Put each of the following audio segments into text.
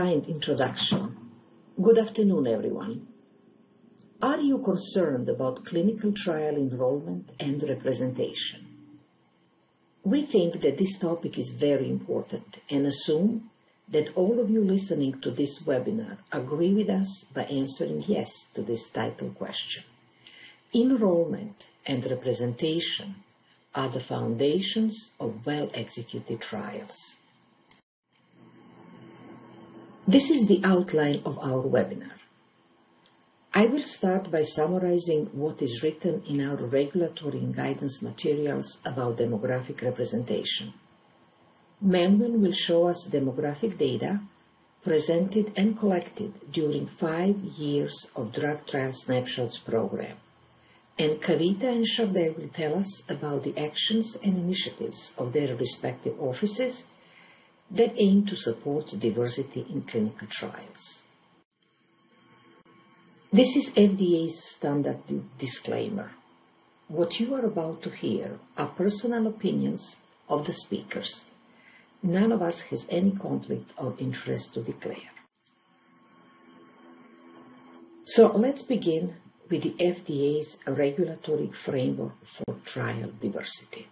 kind introduction. Good afternoon, everyone. Are you concerned about clinical trial enrollment and representation? We think that this topic is very important and assume that all of you listening to this webinar agree with us by answering yes to this title question. Enrollment and representation are the foundations of well-executed trials. This is the outline of our webinar. I will start by summarizing what is written in our regulatory and guidance materials about demographic representation. Manuel will show us demographic data presented and collected during five years of drug trial snapshots program. And Kaveeta and Chardel will tell us about the actions and initiatives of their respective offices that aim to support diversity in clinical trials. This is FDA's standard disclaimer. What you are about to hear are personal opinions of the speakers None of us has any conflict of interest to declare. So let's begin with the FDA's regulatory framework for trial diversity.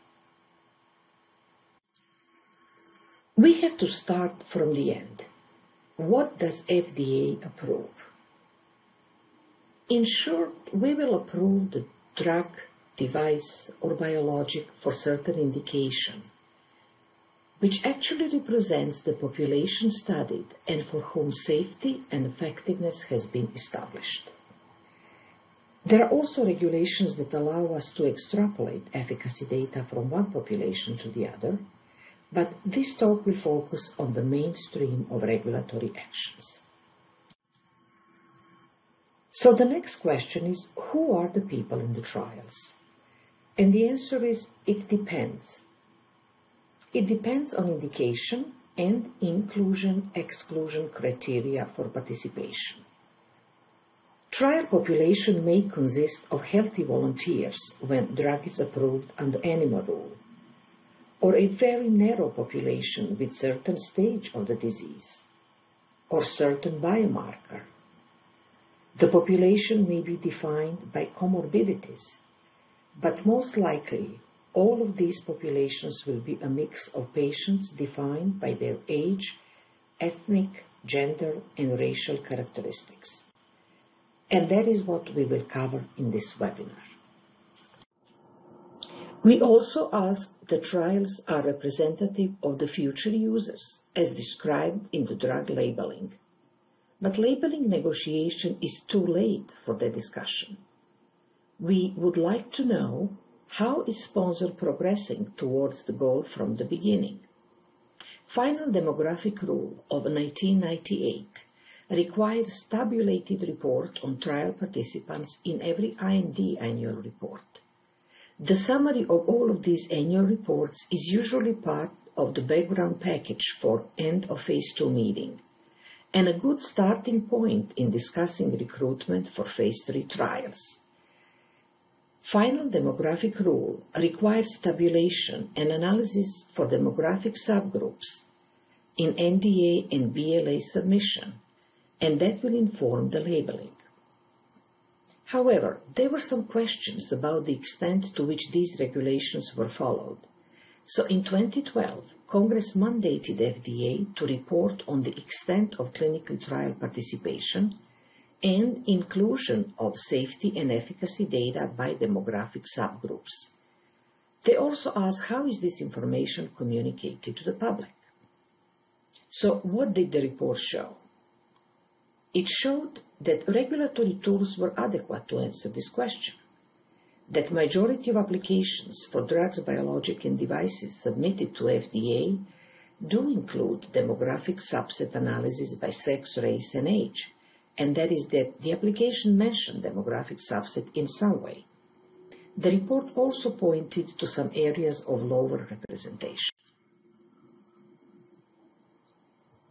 We have to start from the end. What does FDA approve? In short, we will approve the drug, device, or biologic for certain indication which actually represents the population studied and for whom safety and effectiveness has been established. There are also regulations that allow us to extrapolate efficacy data from one population to the other, but this talk will focus on the mainstream of regulatory actions. So the next question is, who are the people in the trials? And the answer is, it depends. It depends on indication and inclusion-exclusion criteria for participation. Trial population may consist of healthy volunteers when drug is approved under animal rule, or a very narrow population with certain stage of the disease, or certain biomarker. The population may be defined by comorbidities, but most likely all of these populations will be a mix of patients defined by their age, ethnic, gender, and racial characteristics. And that is what we will cover in this webinar. We also ask the trials are representative of the future users, as described in the drug labeling. But labeling negotiation is too late for the discussion. We would like to know how is sponsor progressing towards the goal from the beginning? Final demographic rule of 1998 requires tabulated report on trial participants in every IND annual report. The summary of all of these annual reports is usually part of the background package for end of phase 2 meeting and a good starting point in discussing recruitment for phase 3 trials. Final demographic rule requires tabulation and analysis for demographic subgroups in NDA and BLA submission, and that will inform the labeling. However, there were some questions about the extent to which these regulations were followed. So in 2012, Congress mandated FDA to report on the extent of clinical trial participation and inclusion of safety and efficacy data by demographic subgroups. They also asked how is this information communicated to the public? So what did the report show? It showed that regulatory tools were adequate to answer this question, that majority of applications for drugs, biologic and devices submitted to FDA do include demographic subset analysis by sex, race and age, and that is that the application mentioned demographic subset in some way. The report also pointed to some areas of lower representation.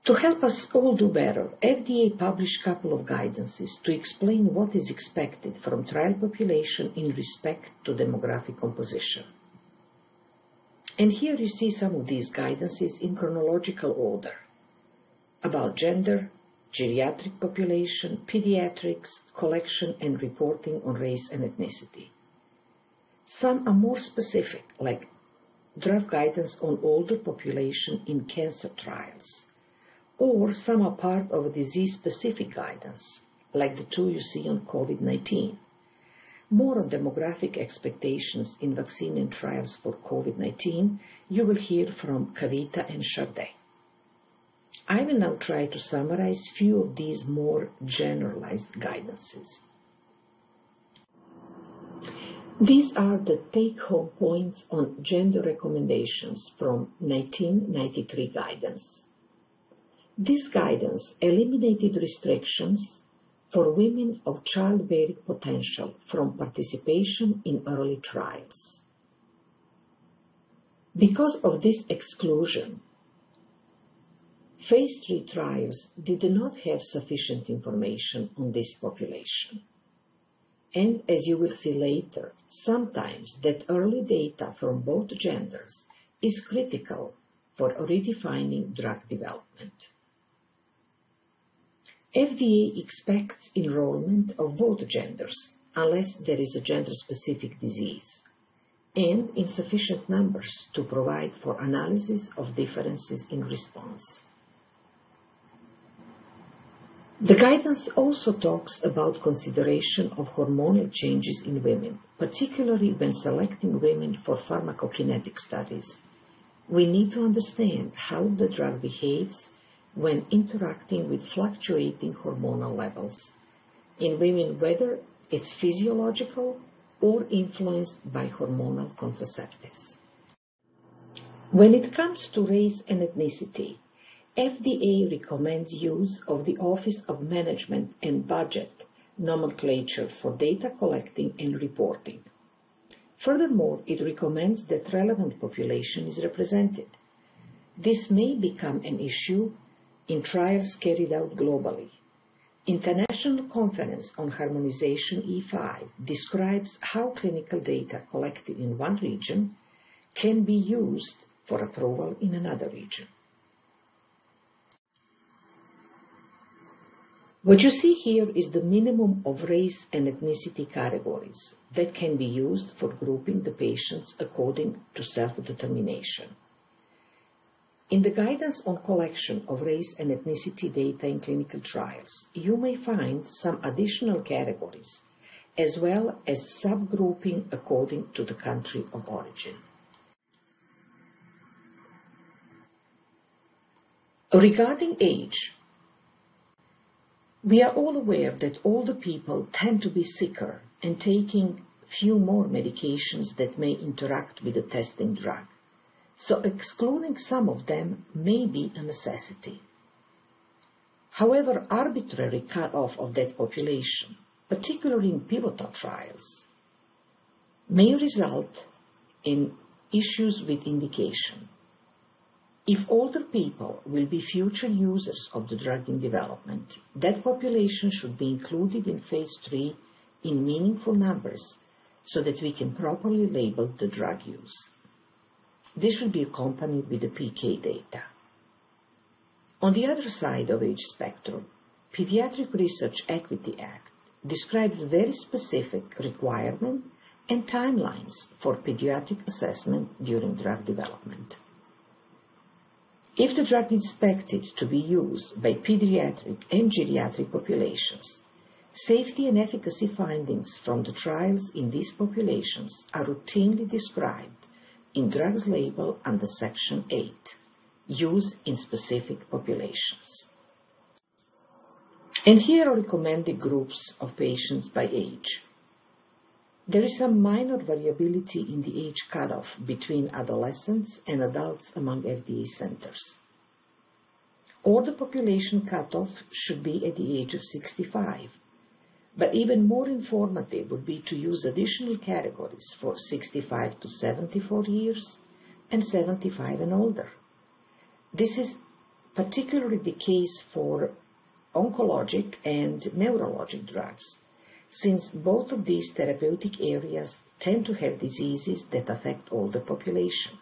To help us all do better, FDA published a couple of guidances to explain what is expected from trial population in respect to demographic composition. And here you see some of these guidances in chronological order. About gender, geriatric population, pediatrics, collection and reporting on race and ethnicity. Some are more specific, like draft guidance on older population in cancer trials, or some are part of a disease-specific guidance, like the two you see on COVID-19. More on demographic expectations in vaccine and trials for COVID-19 you will hear from Kaveeta and Charday. I will now try to summarize few of these more generalized guidances. These are the take-home points on gender recommendations from 1993 guidance. This guidance eliminated restrictions for women of childbearing potential from participation in early trials. Because of this exclusion, Phase 3 trials did not have sufficient information on this population. And as you will see later, sometimes that early data from both genders is critical for redefining drug development. FDA expects enrollment of both genders unless there is a gender-specific disease and in sufficient numbers to provide for analysis of differences in response. The guidance also talks about consideration of hormonal changes in women, particularly when selecting women for pharmacokinetic studies. We need to understand how the drug behaves when interacting with fluctuating hormonal levels in women, whether it's physiological or influenced by hormonal contraceptives. When it comes to race and ethnicity, FDA recommends use of the Office of Management and Budget nomenclature for data collecting and reporting. Furthermore, it recommends that relevant population is represented. This may become an issue in trials carried out globally. International Conference on Harmonization E5 describes how clinical data collected in one region can be used for approval in another region. What you see here is the minimum of race and ethnicity categories that can be used for grouping the patients according to self-determination. In the guidance on collection of race and ethnicity data in clinical trials, you may find some additional categories, as well as subgrouping according to the country of origin. Regarding age, we are all aware that older people tend to be sicker and taking few more medications that may interact with the testing drug. So excluding some of them may be a necessity. However, arbitrary cutoff of that population, particularly in pivotal trials, may result in issues with indication. If older people will be future users of the drug in development, that population should be included in phase 3 in meaningful numbers so that we can properly label the drug use. This should be accompanied with the PK data. On the other side of age spectrum, Pediatric Research Equity Act describes very specific requirements and timelines for pediatric assessment during drug development. If the drug is expected to be used by pediatric and geriatric populations, safety and efficacy findings from the trials in these populations are routinely described in drugs label under Section 8, Use in Specific Populations. And here are recommended groups of patients by age. There is some minor variability in the age cutoff between adolescents and adults among FDA centers. All the population cutoff should be at the age of 65, but even more informative would be to use additional categories for 65 to 74 years and 75 and older. This is particularly the case for oncologic and neurologic drugs since both of these therapeutic areas tend to have diseases that affect older population.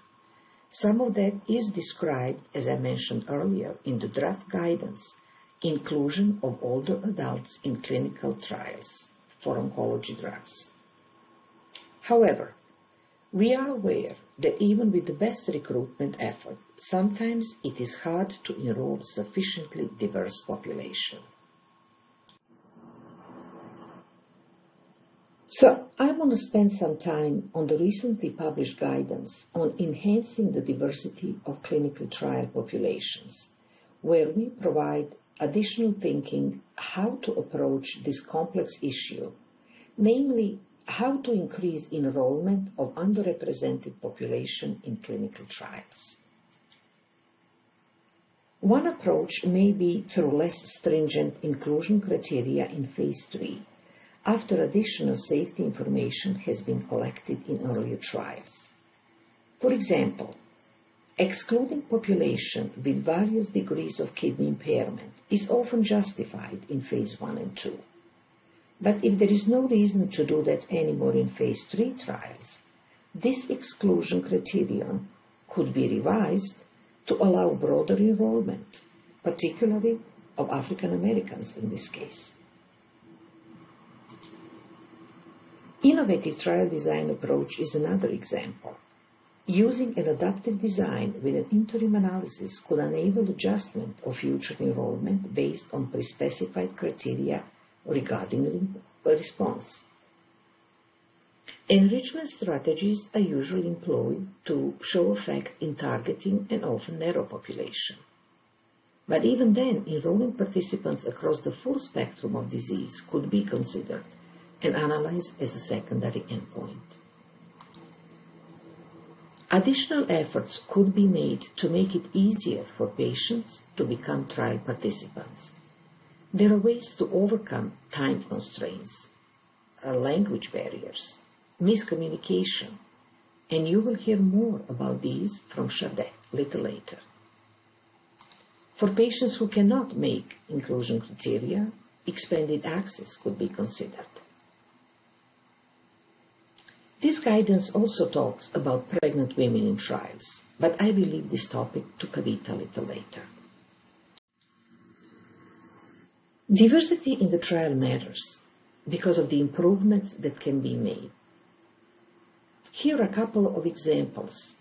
Some of that is described, as I mentioned earlier, in the draft guidance, inclusion of older adults in clinical trials for oncology drugs. However, we are aware that even with the best recruitment effort, sometimes it is hard to enroll sufficiently diverse population. So I want to spend some time on the recently published guidance on enhancing the diversity of clinical trial populations, where we provide additional thinking how to approach this complex issue, namely how to increase enrollment of underrepresented population in clinical trials. One approach may be through less stringent inclusion criteria in phase 3 after additional safety information has been collected in earlier trials. For example, excluding population with various degrees of kidney impairment is often justified in phase 1 and 2. But if there is no reason to do that anymore in phase 3 trials, this exclusion criterion could be revised to allow broader enrollment, particularly of African Americans in this case. Innovative trial design approach is another example. Using an adaptive design with an interim analysis could enable adjustment of future enrollment based on pre-specified criteria regarding response. Enrichment strategies are usually employed to show effect in targeting an often narrow population. But even then, enrolling participants across the full spectrum of disease could be considered and analyzed as a secondary endpoint. Additional efforts could be made to make it easier for patients to become trial participants. There are ways to overcome time constraints, uh, language barriers, miscommunication, and you will hear more about these from a little later. For patients who cannot make inclusion criteria, expanded access could be considered. This guidance also talks about pregnant women in trials, but I will leave this topic to Kaveeta a little later. Diversity in the trial matters because of the improvements that can be made. Here are a couple of examples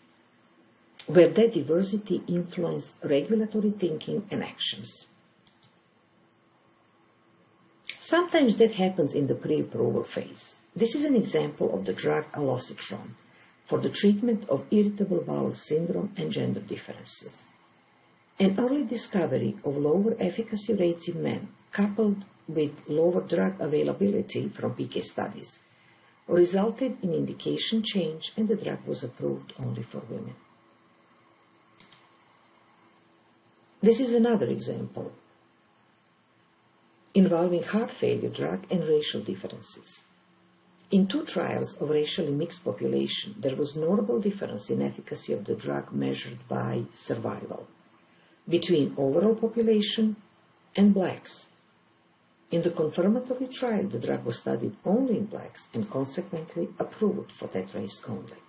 where that diversity influenced regulatory thinking and actions. Sometimes that happens in the pre-approval phase. This is an example of the drug alosetron for the treatment of irritable bowel syndrome and gender differences. An early discovery of lower efficacy rates in men coupled with lower drug availability from PK studies resulted in indication change and the drug was approved only for women. This is another example involving heart failure drug and racial differences. In two trials of racially mixed population, there was notable difference in efficacy of the drug measured by survival between overall population and blacks. In the confirmatory trial, the drug was studied only in blacks and consequently approved for that race only.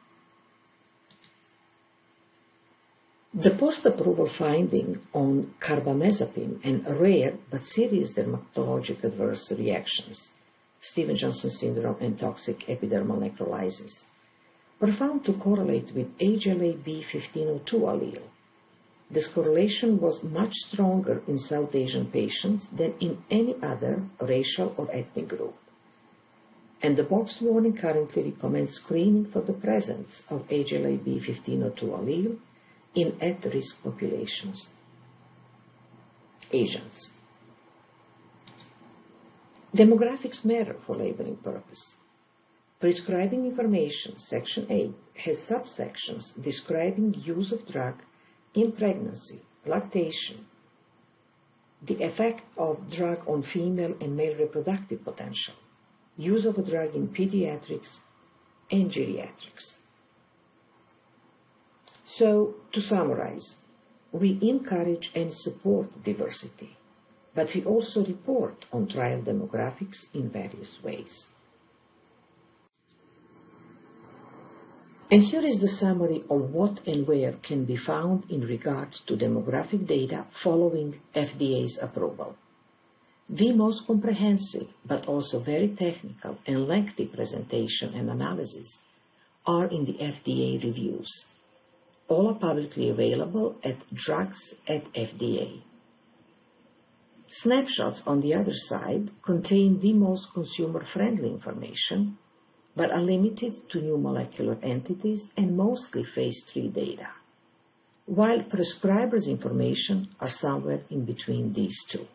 The post-approval finding on carbamazepine and rare but serious dermatologic adverse reactions Stevens-Johnson syndrome, and toxic epidermal necrolysis, were found to correlate with HLA-B1502 allele. This correlation was much stronger in South Asian patients than in any other racial or ethnic group. And the boxed warning currently recommends screening for the presence of HLA-B1502 allele in at-risk populations. Asians. Demographics matter for labeling purpose. Prescribing information, section 8, has subsections describing use of drug in pregnancy, lactation, the effect of drug on female and male reproductive potential, use of a drug in pediatrics and geriatrics. So, to summarize, we encourage and support diversity but we also report on trial demographics in various ways. And here is the summary of what and where can be found in regards to demographic data following FDA's approval. The most comprehensive, but also very technical and lengthy presentation and analysis are in the FDA reviews. All are publicly available at Drugs at FDA. Snapshots on the other side contain the most consumer-friendly information but are limited to new molecular entities and mostly phase 3 data, while prescribers' information are somewhere in between these two.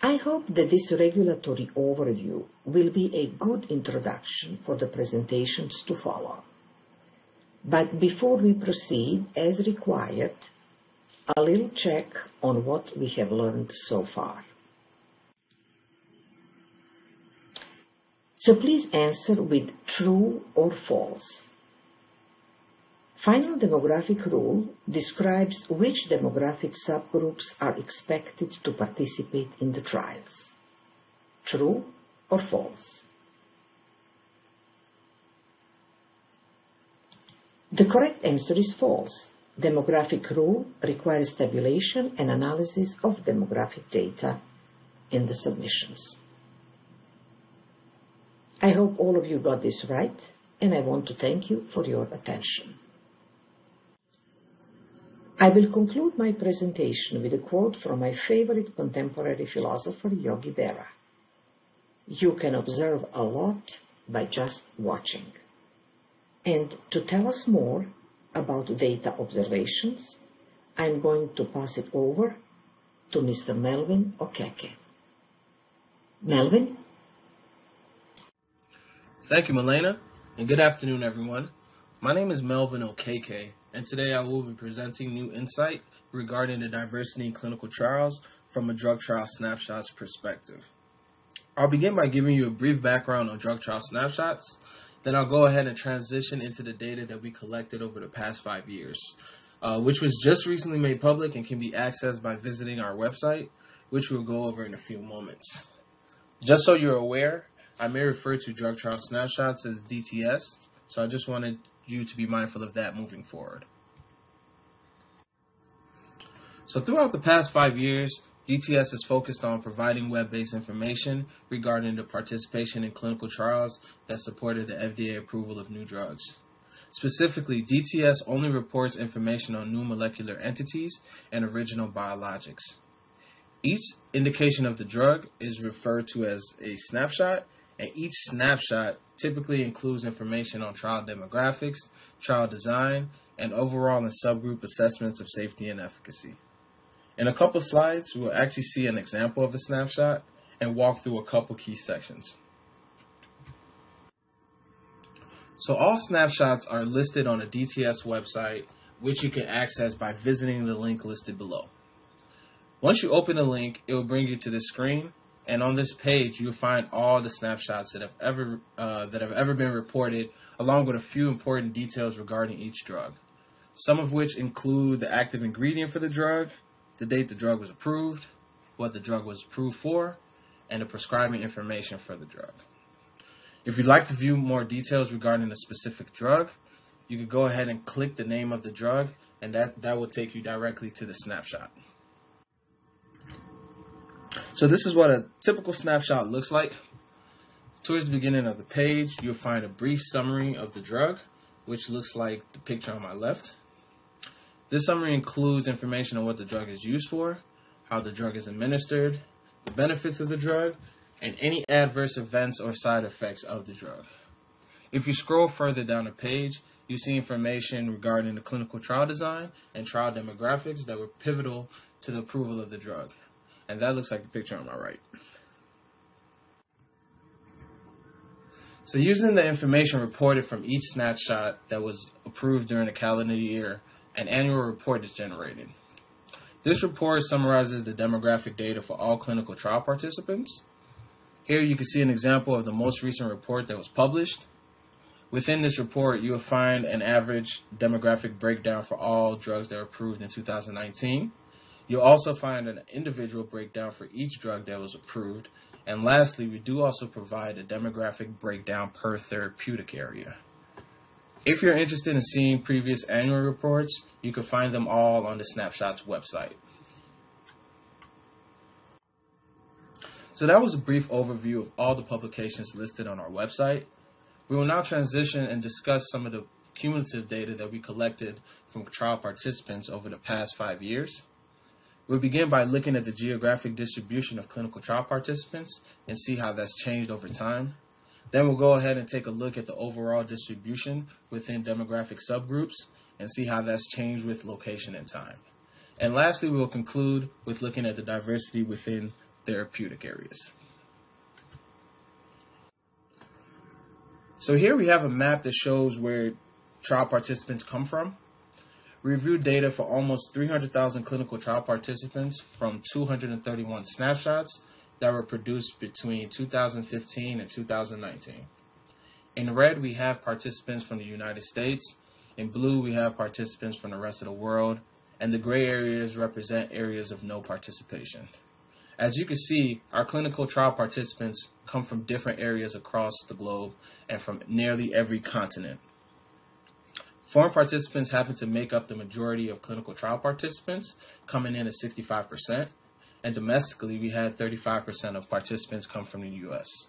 I hope that this regulatory overview will be a good introduction for the presentations to follow. But before we proceed, as required, a little check on what we have learned so far. So please answer with true or false. Final demographic rule describes which demographic subgroups are expected to participate in the trials. True or false? The correct answer is false. Demographic rule requires tabulation and analysis of demographic data in the submissions. I hope all of you got this right, and I want to thank you for your attention. I will conclude my presentation with a quote from my favorite contemporary philosopher, Yogi Berra. You can observe a lot by just watching. And to tell us more about data observations, I'm going to pass it over to Mr. Melvyn Okeke. Melvyn? Thank you, Milena, and good afternoon, everyone. My name is Melvyn Okeke, and today I will be presenting new insight regarding the diversity in clinical trials from a drug trial snapshots perspective. I'll begin by giving you a brief background on drug trial snapshots, then I'll go ahead and transition into the data that we collected over the past five years, uh, which was just recently made public and can be accessed by visiting our website, which we'll go over in a few moments. Just so you're aware, I may refer to drug trial snapshots as DTS, so I just wanted you to be mindful of that moving forward. So throughout the past five years, DTS is focused on providing web-based information regarding the participation in clinical trials that supported the FDA approval of new drugs. Specifically, DTS only reports information on new molecular entities and original biologics. Each indication of the drug is referred to as a snapshot and each snapshot typically includes information on trial demographics, trial design, and overall and subgroup assessments of safety and efficacy. In a couple slides, we'll actually see an example of a snapshot and walk through a couple key sections. So all snapshots are listed on the DTS website, which you can access by visiting the link listed below. Once you open the link, it will bring you to this screen and on this page, you'll find all the snapshots that have ever uh, that have ever been reported, along with a few important details regarding each drug. Some of which include the active ingredient for the drug, the date the drug was approved, what the drug was approved for, and the prescribing information for the drug. If you'd like to view more details regarding a specific drug, you can go ahead and click the name of the drug, and that, that will take you directly to the snapshot. So this is what a typical snapshot looks like. Towards the beginning of the page, you'll find a brief summary of the drug, which looks like the picture on my left. This summary includes information on what the drug is used for, how the drug is administered, the benefits of the drug, and any adverse events or side effects of the drug. If you scroll further down the page, you see information regarding the clinical trial design and trial demographics that were pivotal to the approval of the drug. And that looks like the picture on my right. So using the information reported from each snapshot that was approved during the calendar year, an annual report is generated. This report summarizes the demographic data for all clinical trial participants. Here you can see an example of the most recent report that was published. Within this report, you will find an average demographic breakdown for all drugs that were approved in 2019. You'll also find an individual breakdown for each drug that was approved And lastly, we do also provide a demographic breakdown per therapeutic area. If you're interested in seeing previous annual reports, you can find them all on the Snapshots website. So that was a brief overview of all the publications listed on our website. We will now transition and discuss some of the cumulative data that we collected from trial participants over the past five years. We'll begin by looking at the geographic distribution of clinical trial participants and see how that's changed over time. Then we'll go ahead and take a look at the overall distribution within demographic subgroups and see how that's changed with location and time. And lastly, we'll conclude with looking at the diversity within therapeutic areas. So here we have a map that shows where trial participants come from. We reviewed data for almost 300,000 clinical trial participants from 231 snapshots that were produced between 2015 and 2019. In red, we have participants from the United States. In blue, we have participants from the rest of the world. And the gray areas represent areas of no participation. As you can see, our clinical trial participants come from different areas across the globe and from nearly every continent. Foreign participants happen to make up the majority of clinical trial participants, coming in at 65%, and domestically we had 35% of participants come from the US.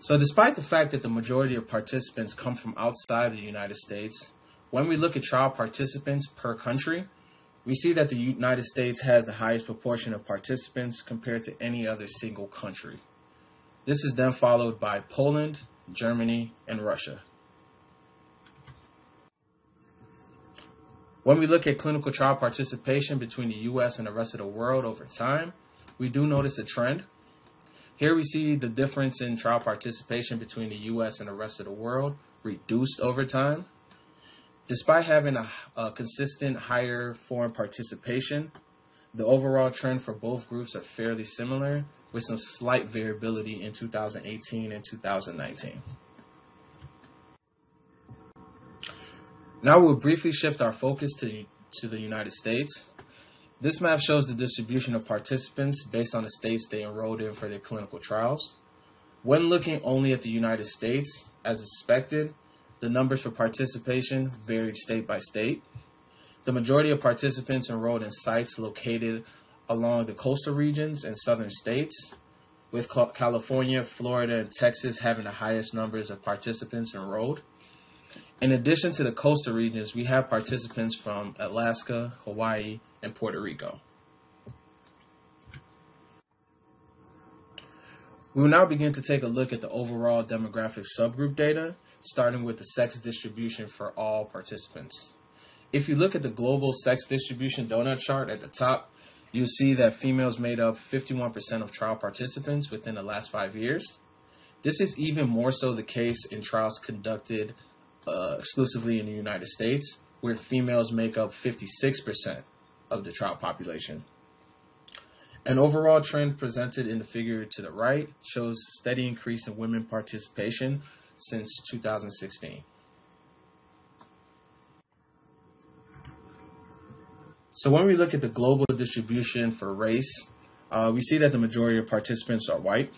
So despite the fact that the majority of participants come from outside the United States, when we look at trial participants per country, we see that the United States has the highest proportion of participants compared to any other single country. This is then followed by Poland, Germany, and Russia. When we look at clinical trial participation between the US and the rest of the world over time, we do notice a trend. Here we see the difference in trial participation between the US and the rest of the world reduced over time. Despite having a, a, consistent higher foreign participation, the overall trend for both groups are fairly similar with some slight variability in 2018 and 2019. Now we'll briefly shift our focus to, to the United States. This map shows the distribution of participants based on the states they enrolled in for their clinical trials. When looking only at the United States, as expected, the numbers for participation varied state by state. The majority of participants enrolled in sites located along the coastal regions and southern states, with California, Florida, and Texas having the highest numbers of participants enrolled. In addition to the coastal regions, we have participants from Alaska, Hawaii, and Puerto Rico. We will now begin to take a look at the overall demographic subgroup data starting with the sex distribution for all participants. If you look at the global sex distribution donut chart at the top, you'll see that females made up 51% of trial participants within the last five years. This is even more so the case in trials conducted uh, exclusively in the United States, where females make up 56% of the trial population. An overall trend presented in the figure to the right shows steady increase in women participation since 2016. So when we look at the global distribution for race, uh, we see that the majority of participants are white.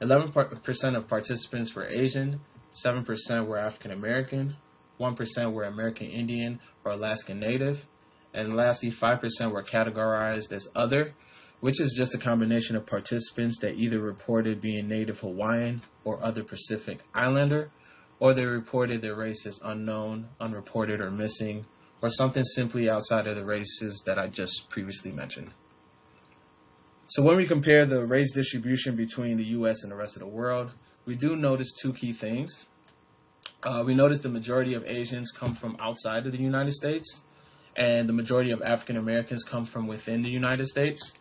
11% of participants were Asian, 7% were African American, 1% were American Indian or Alaskan Native, and lastly, 5% were categorized as other, which is just a combination of participants that either reported being Native Hawaiian or other Pacific Islander, or they reported their race as unknown, unreported, or missing, or something simply outside of the races that I just previously mentioned. So when we compare the race distribution between the US and the rest of the world, we do notice two key things. Uh, we notice the majority of Asians come from outside of the United States, and the majority of African Americans come from within the United States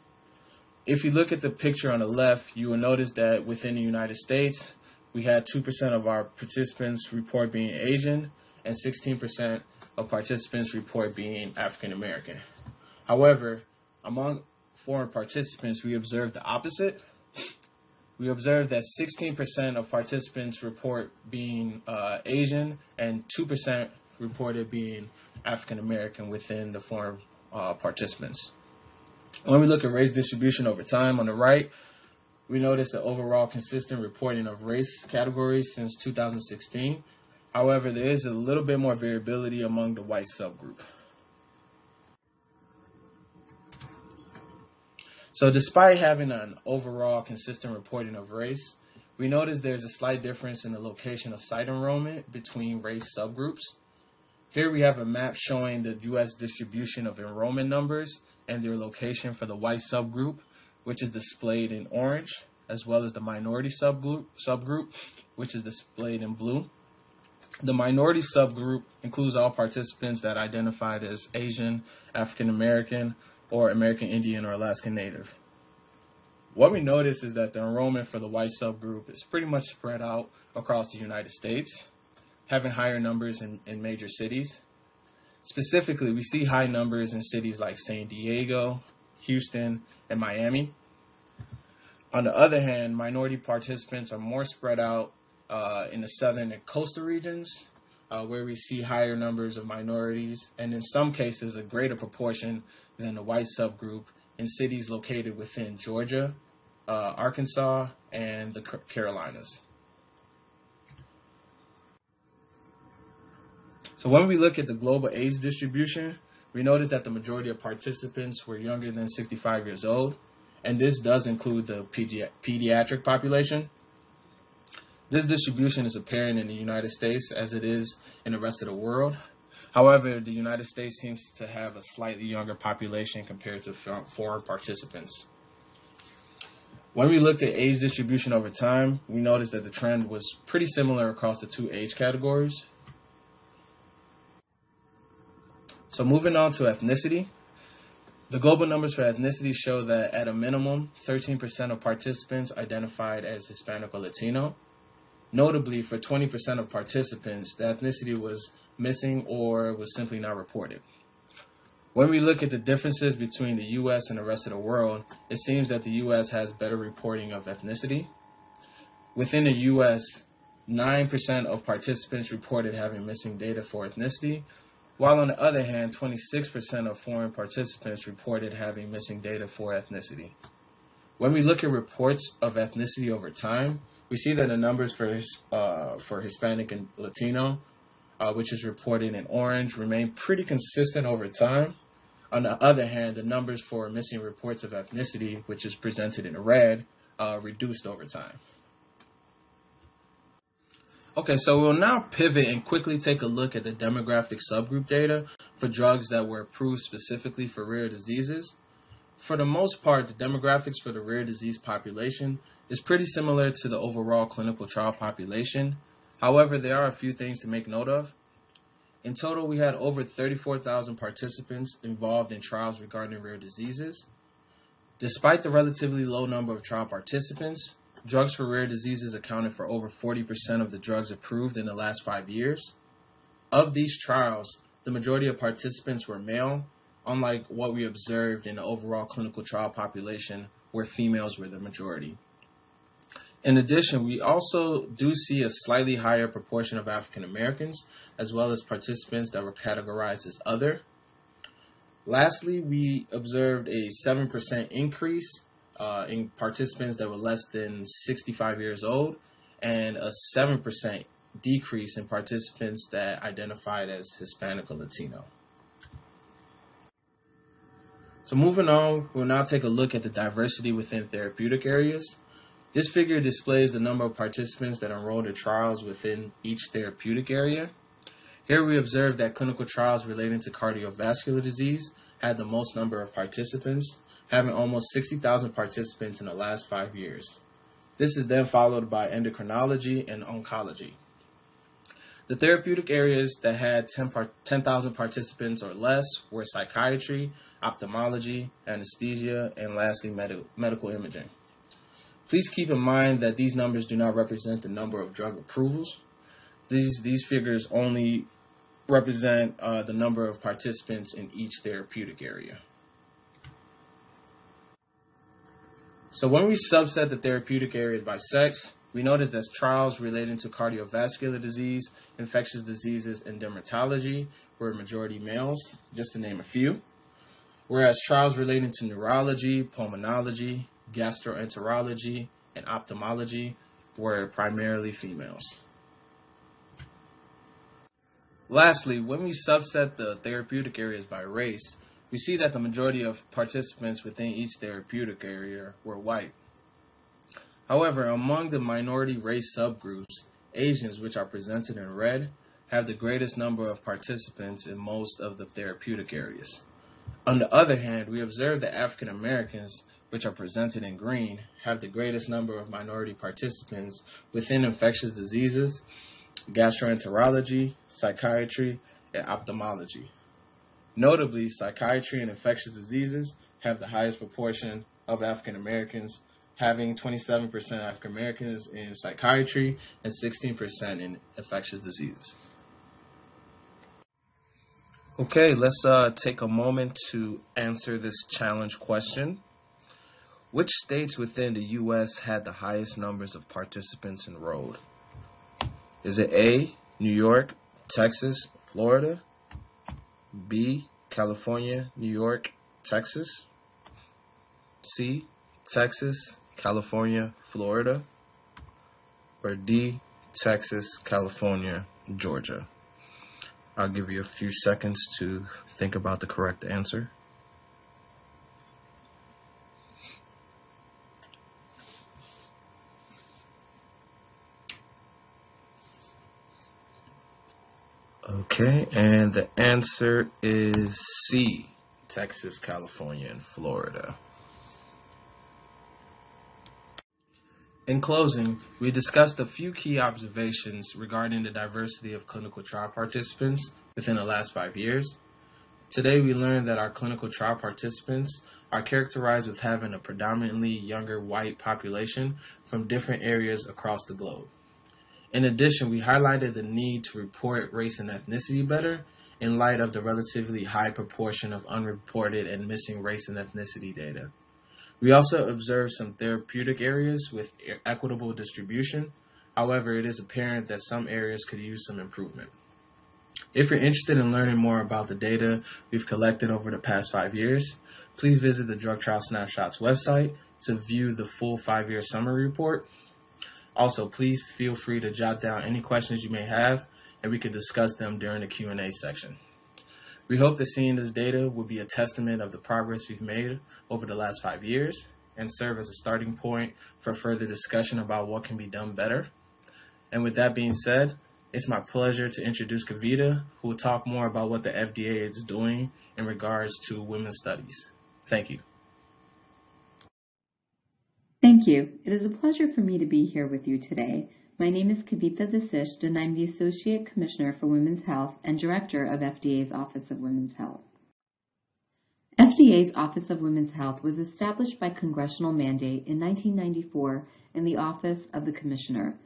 if you look at the picture on the left, you will notice that within the United States, we had 2% of our participants report being Asian and 16% of participants report being African American. However, among foreign participants, we observed the opposite. We observed that 16% of participants report being uh, Asian and 2% reported being African American within the foreign uh, participants. When we look at race distribution over time on the right, we notice the overall consistent reporting of race categories since 2016. However, there is a little bit more variability among the white subgroup. So despite having an overall consistent reporting of race, we notice there's a slight difference in the location of site enrollment between race subgroups. Here we have a map showing the U.S. distribution of enrollment numbers and their location for the white subgroup, which is displayed in orange, as well as the minority subgroup, subgroup which is displayed in blue. The minority subgroup includes all participants that identified as Asian, African American, or American Indian or Alaskan Native. What we notice is that the enrollment for the white subgroup is pretty much spread out across the United States, having higher numbers in, in major cities. Specifically, we see high numbers in cities like San Diego, Houston, and Miami. On the other hand, minority participants are more spread out uh, in the southern and coastal regions, uh, where we see higher numbers of minorities, and in some cases, a greater proportion than the white subgroup in cities located within Georgia, uh, Arkansas, and the Carolinas. So when we look at the global age distribution, we notice that the majority of participants were younger than 65 years old, and this does include the pedi pediatric population. This distribution is apparent in the United States as it is in the rest of the world. However, the United States seems to have a slightly younger population compared to foreign participants. When we looked at age distribution over time, we noticed that the trend was pretty similar across the two age categories. So moving on to ethnicity, the global numbers for ethnicity show that at a minimum, 13% of participants identified as Hispanic or Latino. Notably, for 20% of participants, the ethnicity was missing or was simply not reported. When we look at the differences between the US and the rest of the world, it seems that the US has better reporting of ethnicity. Within the US, 9% of participants reported having missing data for ethnicity, while on the other hand, 26% of foreign participants reported having missing data for ethnicity. When we look at reports of ethnicity over time, we see that the numbers for uh, for Hispanic and Latino, uh, which is reported in orange, remain pretty consistent over time. On the other hand, the numbers for missing reports of ethnicity, which is presented in red, uh, reduced over time. Okay, so we'll now pivot and quickly take a look at the demographic subgroup data for drugs that were approved specifically for rare diseases. For the most part, the demographics for the rare disease population is pretty similar to the overall clinical trial population. However, there are a few things to make note of. In total, we had over 34,000 participants involved in trials regarding rare diseases. Despite the relatively low number of trial participants, drugs for rare diseases accounted for over 40% of the drugs approved in the last five years. Of these trials, the majority of participants were male, unlike what we observed in the overall clinical trial population where females were the majority. In addition, we also do see a slightly higher proportion of African Americans, as well as participants that were categorized as other. Lastly, we observed a 7% increase uh, in participants that were less than 65 years old, and a 7% decrease in participants that identified as Hispanic or Latino. So moving on, we'll now take a look at the diversity within therapeutic areas. This figure displays the number of participants that enrolled in trials within each therapeutic area. Here we observe that clinical trials relating to cardiovascular disease had the most number of participants, having almost 60,000 participants in the last five years. This is then followed by endocrinology and oncology. The therapeutic areas that had 10,000 10, participants or less were psychiatry, ophthalmology, anesthesia, and lastly, med medical imaging. Please keep in mind that these numbers do not represent the number of drug approvals. These, these figures only represent uh, the number of participants in each therapeutic area. So when we subset the therapeutic areas by sex, we notice that trials relating to cardiovascular disease, infectious diseases, and dermatology were majority males, just to name a few. whereas trials relating to neurology, pulmonology, gastroenterology, and ophthalmology were primarily females. Lastly, when we subset the therapeutic areas by race, we see that the majority of participants within each therapeutic area were white. However, among the minority race subgroups, Asians, which are presented in red, have the greatest number of participants in most of the therapeutic areas. On the other hand, we observe that African Americans, which are presented in green, have the greatest number of minority participants within infectious diseases, gastroenterology, psychiatry, and ophthalmology. Notably, psychiatry and infectious diseases have the highest proportion of African Americans, having 27% African Americans in psychiatry and 16% in infectious diseases. Okay, let's uh, take a moment to answer this challenge question. Which states within the U.S. had the highest numbers of participants enrolled? Is it A, New York, Texas, Florida? B, California, New York, Texas? C, Texas, California, Florida? Or D, Texas, California, Georgia? I'll give you a few seconds to think about the correct answer. Okay, and the answer is C, Texas, California, and Florida. In closing, we discussed a few key observations regarding the diversity of clinical trial participants within the last five years. Today, we learned that our clinical trial participants are characterized with having a predominantly younger white population from different areas across the globe. In addition, we highlighted the need to report race and ethnicity better in light of the relatively high proportion of unreported and missing race and ethnicity data. We also observed some therapeutic areas with equitable distribution. However, it is apparent that some areas could use some improvement. If you're interested in learning more about the data we've collected over the past five years, please visit the Drug Trial Snapshots website to view the full five-year summary report. Also, please feel free to jot down any questions you may have, and we could discuss them during the Q&A section. We hope that seeing this data will be a testament of the progress we've made over the last five years and serve as a starting point for further discussion about what can be done better. And with that being said, it's my pleasure to introduce Kaveeta, who will talk more about what the FDA is doing in regards to women's studies. Thank you. Thank you. It is a pleasure for me to be here with you today my name is Kaveeta Vasisht, and I'm the Associate Commissioner for Women's Health and Director of FDA's Office of Women's Health. FDA's Office of Women's Health was established by congressional mandate in 1994 in the Office of the Commissioner.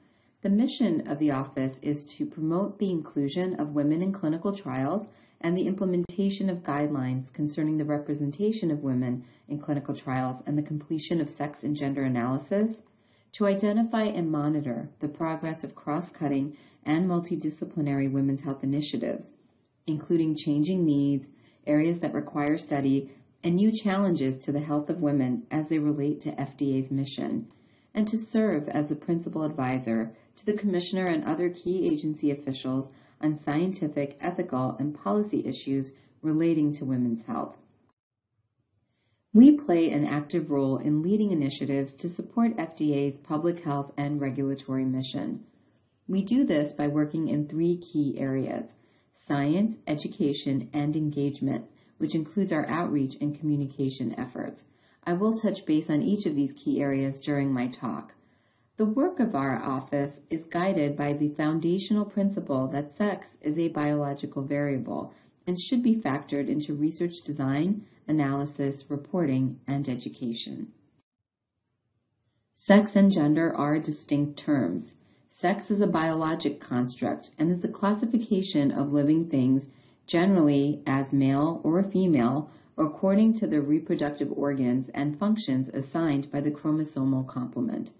The mission of the office is to promote the inclusion of women in clinical trials and the implementation of guidelines concerning the representation of women in clinical trials and the completion of sex and gender analysis, to identify and monitor the progress of cross-cutting and multidisciplinary women's health initiatives, including changing needs, areas that require study, and new challenges to the health of women as they relate to FDA's mission, and to serve as the principal advisor to the Commissioner and other key agency officials on scientific, ethical, and policy issues relating to women's health. We play an active role in leading initiatives to support FDA's public health and regulatory mission. We do this by working in three key areas, science, education, and engagement, which includes our outreach and communication efforts. I will touch base on each of these key areas during my talk. The work of our office is guided by the foundational principle that sex is a biological variable and should be factored into research design, analysis, reporting, and education. Sex and gender are distinct terms. Sex is a biologic construct and is the classification of living things generally as male or female according to their reproductive organs and functions assigned by the chromosomal complement.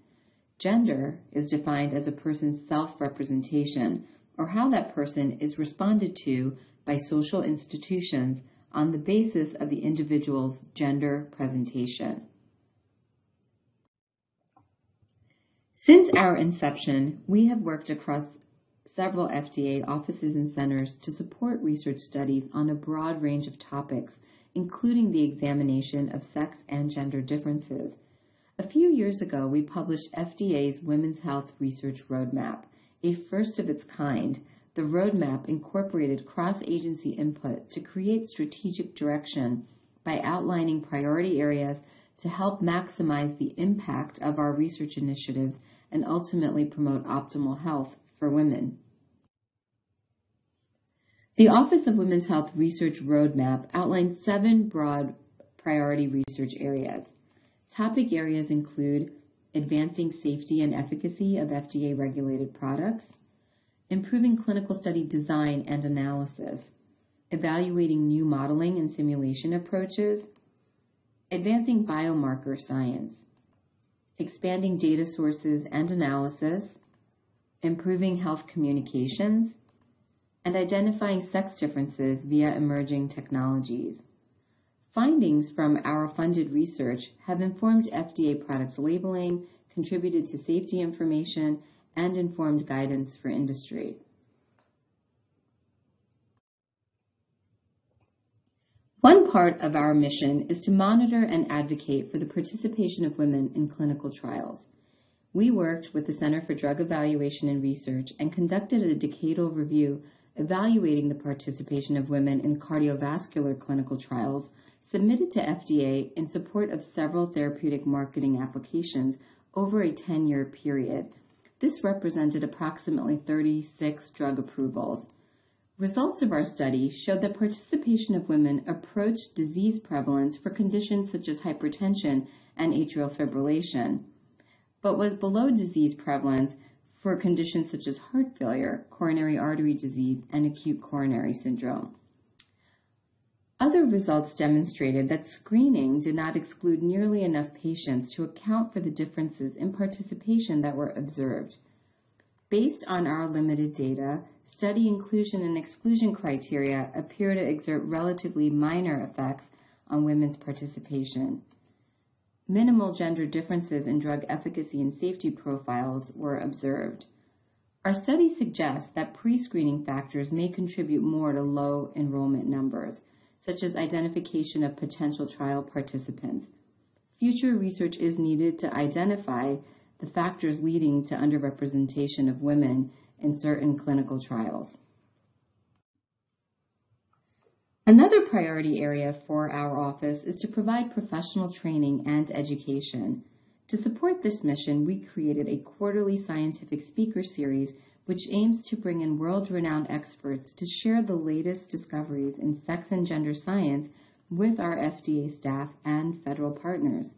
Gender is defined as a person's self-representation or how that person is responded to by social institutions on the basis of the individual's gender presentation. Since our inception, we have worked across several FDA offices and centers to support research studies on a broad range of topics, including the examination of sex and gender differences. A few years ago, we published FDA's Women's Health Research Roadmap, a first of its kind. The roadmap incorporated cross-agency input to create strategic direction by outlining priority areas to help maximize the impact of our research initiatives and ultimately promote optimal health for women. The Office of Women's Health Research Roadmap outlines seven broad priority research areas. Topic areas include advancing safety and efficacy of FDA-regulated products, improving clinical study design and analysis, evaluating new modeling and simulation approaches, advancing biomarker science, expanding data sources and analysis, improving health communications, and identifying sex differences via emerging technologies. Findings from our funded research have informed FDA product labeling, contributed to safety information, and informed guidance for industry. One part of our mission is to monitor and advocate for the participation of women in clinical trials. We worked with the Center for Drug Evaluation and Research and conducted a decadal review evaluating the participation of women in cardiovascular clinical trials submitted to FDA in support of several therapeutic marketing applications over a 10-year period. This represented approximately 36 drug approvals. Results of our study showed that participation of women approached disease prevalence for conditions such as hypertension and atrial fibrillation, but was below disease prevalence for conditions such as heart failure, coronary artery disease, and acute coronary syndrome. Other results demonstrated that screening did not exclude nearly enough patients to account for the differences in participation that were observed. Based on our limited data, study inclusion and exclusion criteria appear to exert relatively minor effects on women's participation. Minimal gender differences in drug efficacy and safety profiles were observed. Our study suggests that pre-screening factors may contribute more to low enrollment numbers, such as identification of potential trial participants. Future research is needed to identify the factors leading to underrepresentation of women in certain clinical trials. Another priority area for our office is to provide professional training and education. To support this mission, we created a quarterly scientific speaker series which aims to bring in world-renowned experts to share the latest discoveries in sex and gender science with our FDA staff and federal partners.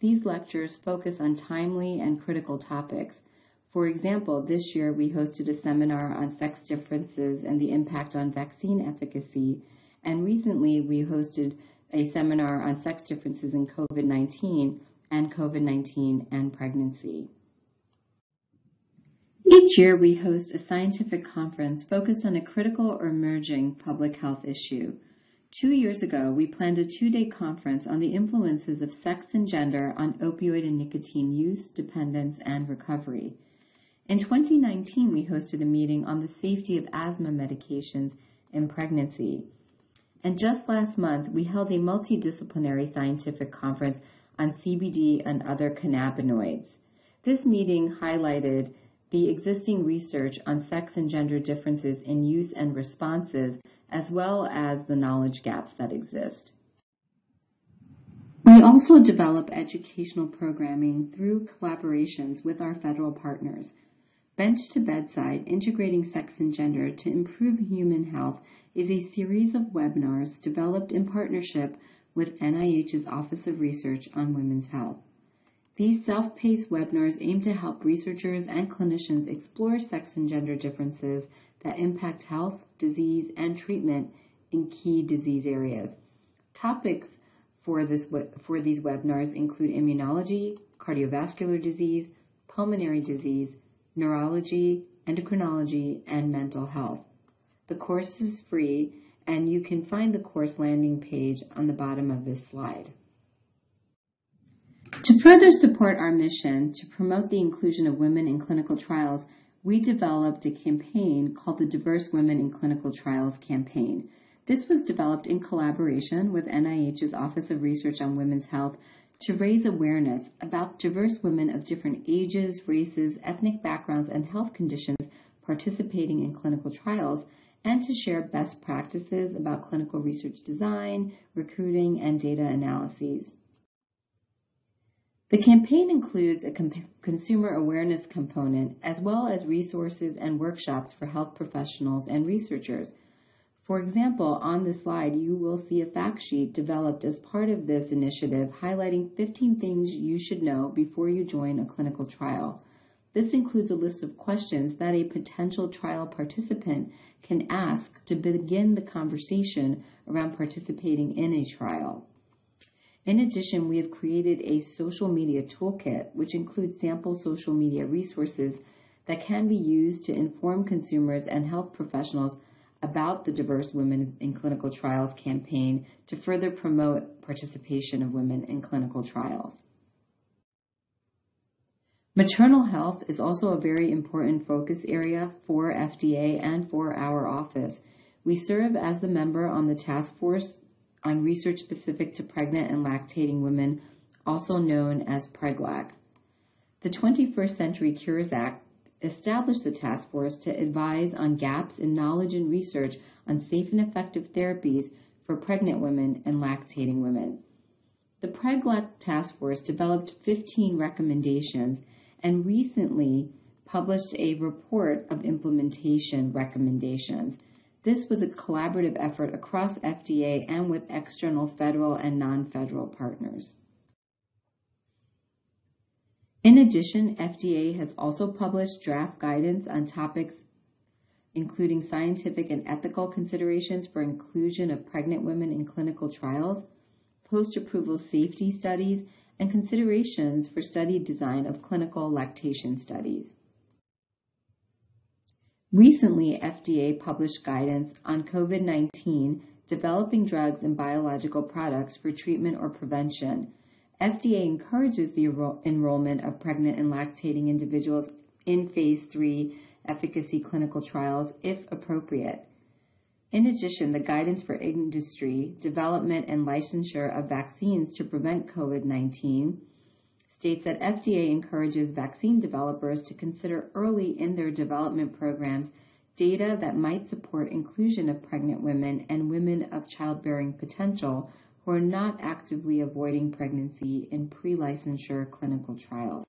These lectures focus on timely and critical topics. For example, this year we hosted a seminar on sex differences and the impact on vaccine efficacy and recently we hosted a seminar on sex differences in COVID-19 and COVID-19 and pregnancy. Each year we host a scientific conference focused on a critical or emerging public health issue. Two years ago, we planned a two-day conference on the influences of sex and gender on opioid and nicotine use, dependence, and recovery. In 2019, we hosted a meeting on the safety of asthma medications in pregnancy. And just last month, we held a multidisciplinary scientific conference on CBD and other cannabinoids. This meeting highlighted the existing research on sex and gender differences in use and responses, as well as the knowledge gaps that exist. We also develop educational programming through collaborations with our federal partners. Bench to Bedside, Integrating Sex and Gender to Improve Human Health is a series of webinars developed in partnership with NIH's Office of Research on Women's Health. These self-paced webinars aim to help researchers and clinicians explore sex and gender differences that impact health, disease, and treatment in key disease areas. Topics for, this, for these webinars include immunology, cardiovascular disease, pulmonary disease, neurology, endocrinology, and mental health. The course is free and you can find the course landing page on the bottom of this slide. To further support our mission to promote the inclusion of women in clinical trials, we developed a campaign called the Diverse Women in Clinical Trials campaign. This was developed in collaboration with NIH's Office of Research on Women's Health to raise awareness about diverse women of different ages, races, ethnic backgrounds, and health conditions participating in clinical trials, and to share best practices about clinical research design, recruiting, and data analyses. The campaign includes a consumer awareness component as well as resources and workshops for health professionals and researchers. For example, on this slide, you will see a fact sheet developed as part of this initiative highlighting 15 things you should know before you join a clinical trial. This includes a list of questions that a potential trial participant can ask to begin the conversation around participating in a trial. In addition, we have created a social media toolkit, which includes sample social media resources that can be used to inform consumers and health professionals about the Diverse Women in Clinical Trials campaign to further promote participation of women in clinical trials. Maternal health is also a very important focus area for FDA and for our office. We serve as the member on the task force on research specific to pregnant and lactating women, also known as PRGLAC. The 21st Century Cures Act established the task force to advise on gaps in knowledge and research on safe and effective therapies for pregnant women and lactating women. The PRGLAC task force developed 15 recommendations and recently published a report of implementation recommendations this was a collaborative effort across FDA and with external federal and non-federal partners. In addition, FDA has also published draft guidance on topics including scientific and ethical considerations for inclusion of pregnant women in clinical trials, post-approval safety studies, and considerations for study design of clinical lactation studies. Recently, FDA published guidance on COVID-19, developing drugs and biological products for treatment or prevention. FDA encourages the enrollment of pregnant and lactating individuals in phase 3 efficacy clinical trials if appropriate. In addition, the guidance for industry, development, and licensure of vaccines to prevent COVID-19 states that FDA encourages vaccine developers to consider early in their development programs data that might support inclusion of pregnant women and women of childbearing potential who are not actively avoiding pregnancy in pre-licensure clinical trials.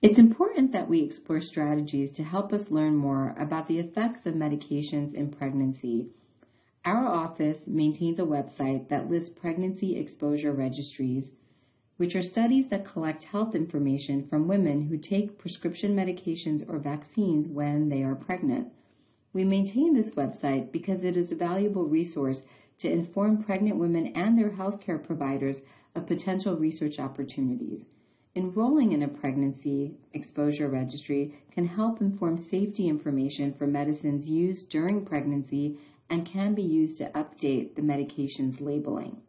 It's important that we explore strategies to help us learn more about the effects of medications in pregnancy our office maintains a website that lists pregnancy exposure registries, which are studies that collect health information from women who take prescription medications or vaccines when they are pregnant. We maintain this website because it is a valuable resource to inform pregnant women and their healthcare providers of potential research opportunities. Enrolling in a pregnancy exposure registry can help inform safety information for medicines used during pregnancy and can be used to update the medication's labeling.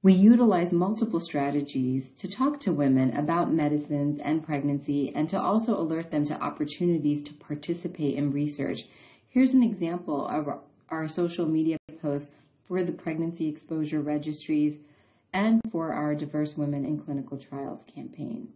We utilize multiple strategies to talk to women about medicines and pregnancy and to also alert them to opportunities to participate in research. Here's an example of our social media posts for the pregnancy exposure registries and for our Diverse Women in Clinical Trials campaign.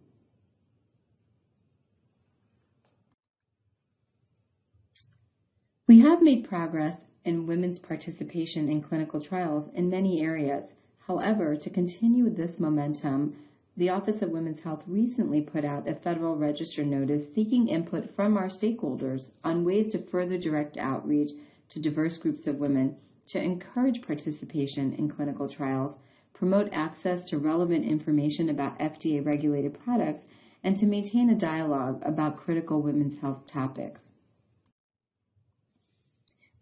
We have made progress in women's participation in clinical trials in many areas. However, to continue this momentum, the Office of Women's Health recently put out a Federal Register notice seeking input from our stakeholders on ways to further direct outreach to diverse groups of women to encourage participation in clinical trials, promote access to relevant information about FDA regulated products, and to maintain a dialogue about critical women's health topics.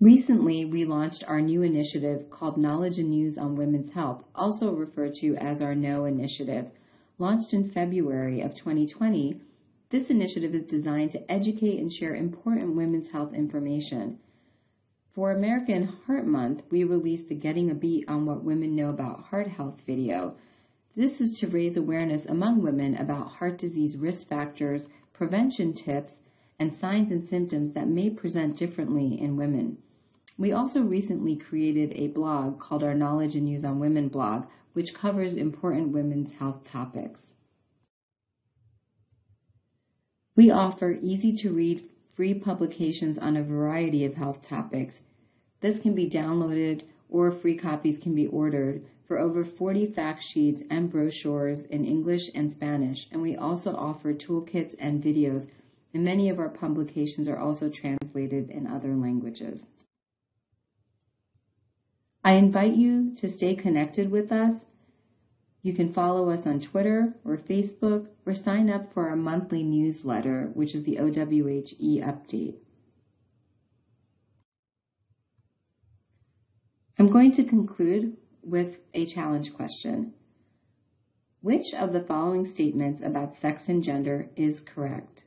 Recently, we launched our new initiative called Knowledge and News on Women's Health, also referred to as our KNOW initiative. Launched in February of 2020, This initiative is designed to educate and share important women's health information. For American Heart Month, we released the Getting a Beat on What Women Know About Heart Health video. This is to raise awareness among women about heart disease risk factors, prevention tips, and signs and symptoms that may present differently in women. We also recently created a blog called our Knowledge and News on Women blog, which covers important women's health topics. We offer easy to read free publications on a variety of health topics. This can be downloaded or free copies can be ordered for over 40 fact sheets and brochures in English and Spanish, and we also offer toolkits and videos, and many of our publications are also translated in other languages. I invite you to stay connected with us. You can follow us on Twitter or Facebook or sign up for our monthly newsletter, which is the OWHE update. I'm going to conclude with a challenge question. Which of the following statements about sex and gender is correct?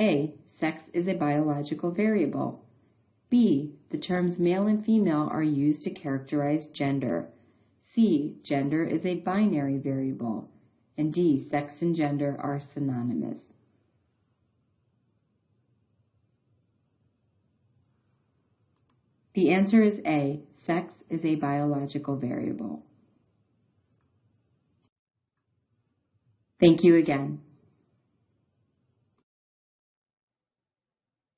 A. Sex is a biological variable. B. The terms male and female are used to characterize gender. C. Gender is a binary variable. And D. Sex and gender are synonymous. The answer is A. Sex is a biological variable. Thank you again.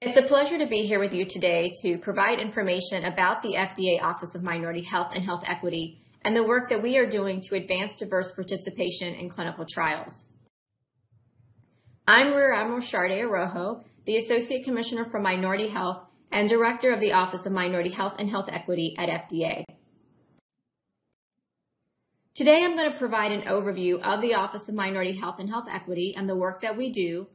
It's a pleasure to be here with you today to provide information about the FDA Office of Minority Health and Health Equity and the work that we are doing to advance diverse participation in clinical trials. I'm Rear Admiral Sharday Araojo, the Associate Commissioner for Minority Health and Director of the Office of Minority Health and Health Equity at FDA. Today I'm going to provide an overview of the Office of Minority Health and Health Equity and the work that we do,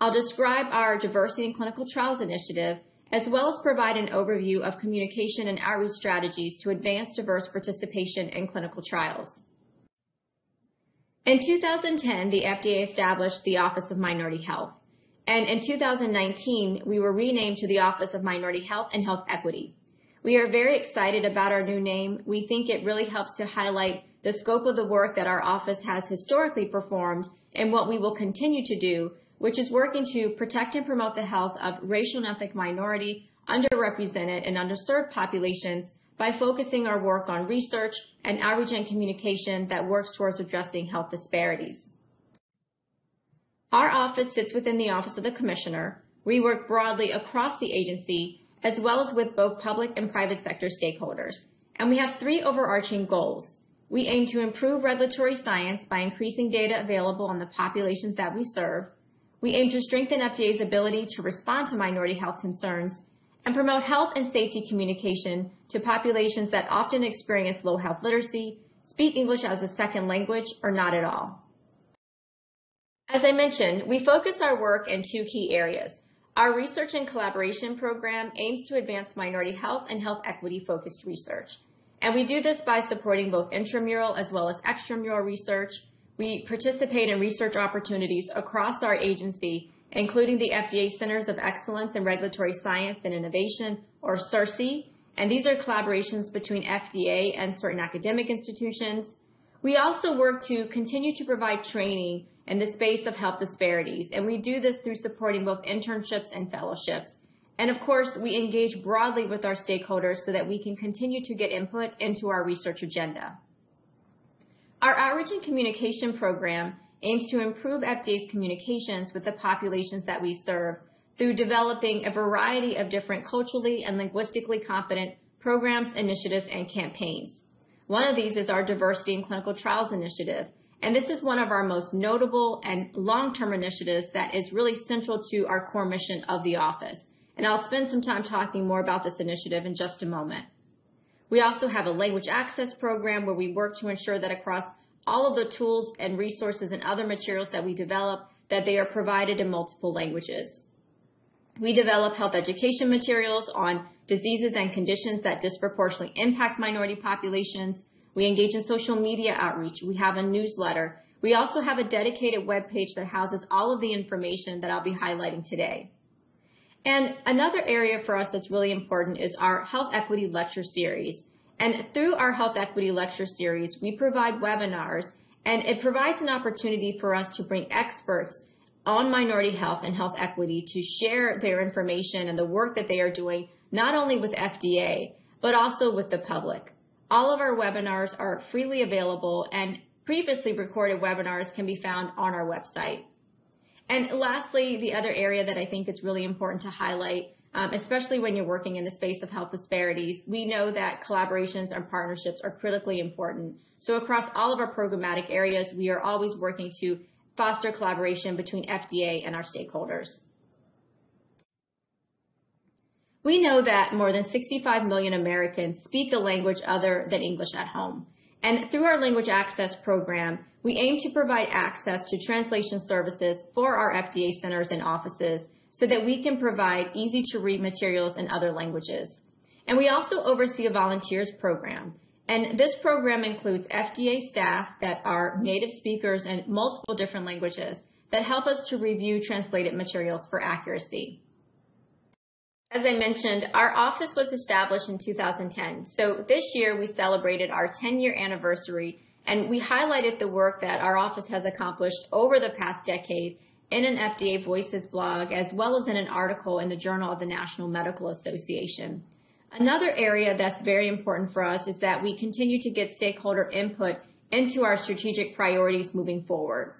I'll describe our Diversity in Clinical Trials initiative, as well as provide an overview of communication and outreach strategies to advance diverse participation in clinical trials. In 2010, the FDA established the Office of Minority Health, and in 2019, we were renamed to the Office of Minority Health and Health Equity. We are very excited about our new name. We think it really helps to highlight the scope of the work that our office has historically performed and what we will continue to do which is working to protect and promote the health of racial and ethnic minority, underrepresented, and underserved populations by focusing our work on research and outreach and communication that works towards addressing health disparities. Our office sits within the Office of the Commissioner. We work broadly across the agency as well as with both public and private sector stakeholders. And we have three overarching goals. We aim to improve regulatory science by increasing data available on the populations that we serve. We aim to strengthen FDA's ability to respond to minority health concerns and promote health and safety communication to populations that often experience low health literacy, speak English as a second language, or not at all. As I mentioned, we focus our work in two key areas. Our research and collaboration program aims to advance minority health and health equity focused research. And we do this by supporting both intramural as well as extramural research, we participate in research opportunities across our agency, including the FDA Centers of Excellence in Regulatory Science and Innovation, or CERSI, and these are collaborations between FDA and certain academic institutions. We also work to continue to provide training in the space of health disparities, and we do this through supporting both internships and fellowships. And of course, we engage broadly with our stakeholders so that we can continue to get input into our research agenda. Our outreach and communication program aims to improve FDA's communications with the populations that we serve through developing a variety of different culturally and linguistically competent programs, initiatives, and campaigns. One of these is our Diversity in Clinical Trials initiative, and this is one of our most notable and long-term initiatives that is really central to our core mission of the office. And I'll spend some time talking more about this initiative in just a moment. We also have a language access program where we work to ensure that across all of the tools and resources and other materials that we develop, that they are provided in multiple languages. We develop health education materials on diseases and conditions that disproportionately impact minority populations. We engage in social media outreach. We have a newsletter. We also have a dedicated web page that houses all of the information that I'll be highlighting today. And another area for us that's really important is our health equity lecture series. And through our health equity lecture series, we provide webinars and it provides an opportunity for us to bring experts on minority health and health equity to share their information and the work that they are doing, not only with FDA, but also with the public. All of our webinars are freely available and previously recorded webinars can be found on our website. And lastly, the other area that I think is really important to highlight, um, especially when you're working in the space of health disparities, we know that collaborations and partnerships are critically important. So across all of our programmatic areas, we are always working to foster collaboration between FDA and our stakeholders. We know that more than 65 million Americans speak a language other than English at home. And through our Language Access Program, we aim to provide access to translation services for our FDA centers and offices so that we can provide easy to read materials in other languages. And we also oversee a volunteers program. And this program includes FDA staff that are native speakers in multiple different languages that help us to review translated materials for accuracy. As I mentioned, our office was established in 2010. So this year we celebrated our 10 year anniversary and we highlighted the work that our office has accomplished over the past decade in an FDA Voices blog, as well as in an article in the Journal of the National Medical Association. Another area that's very important for us is that we continue to get stakeholder input into our strategic priorities moving forward.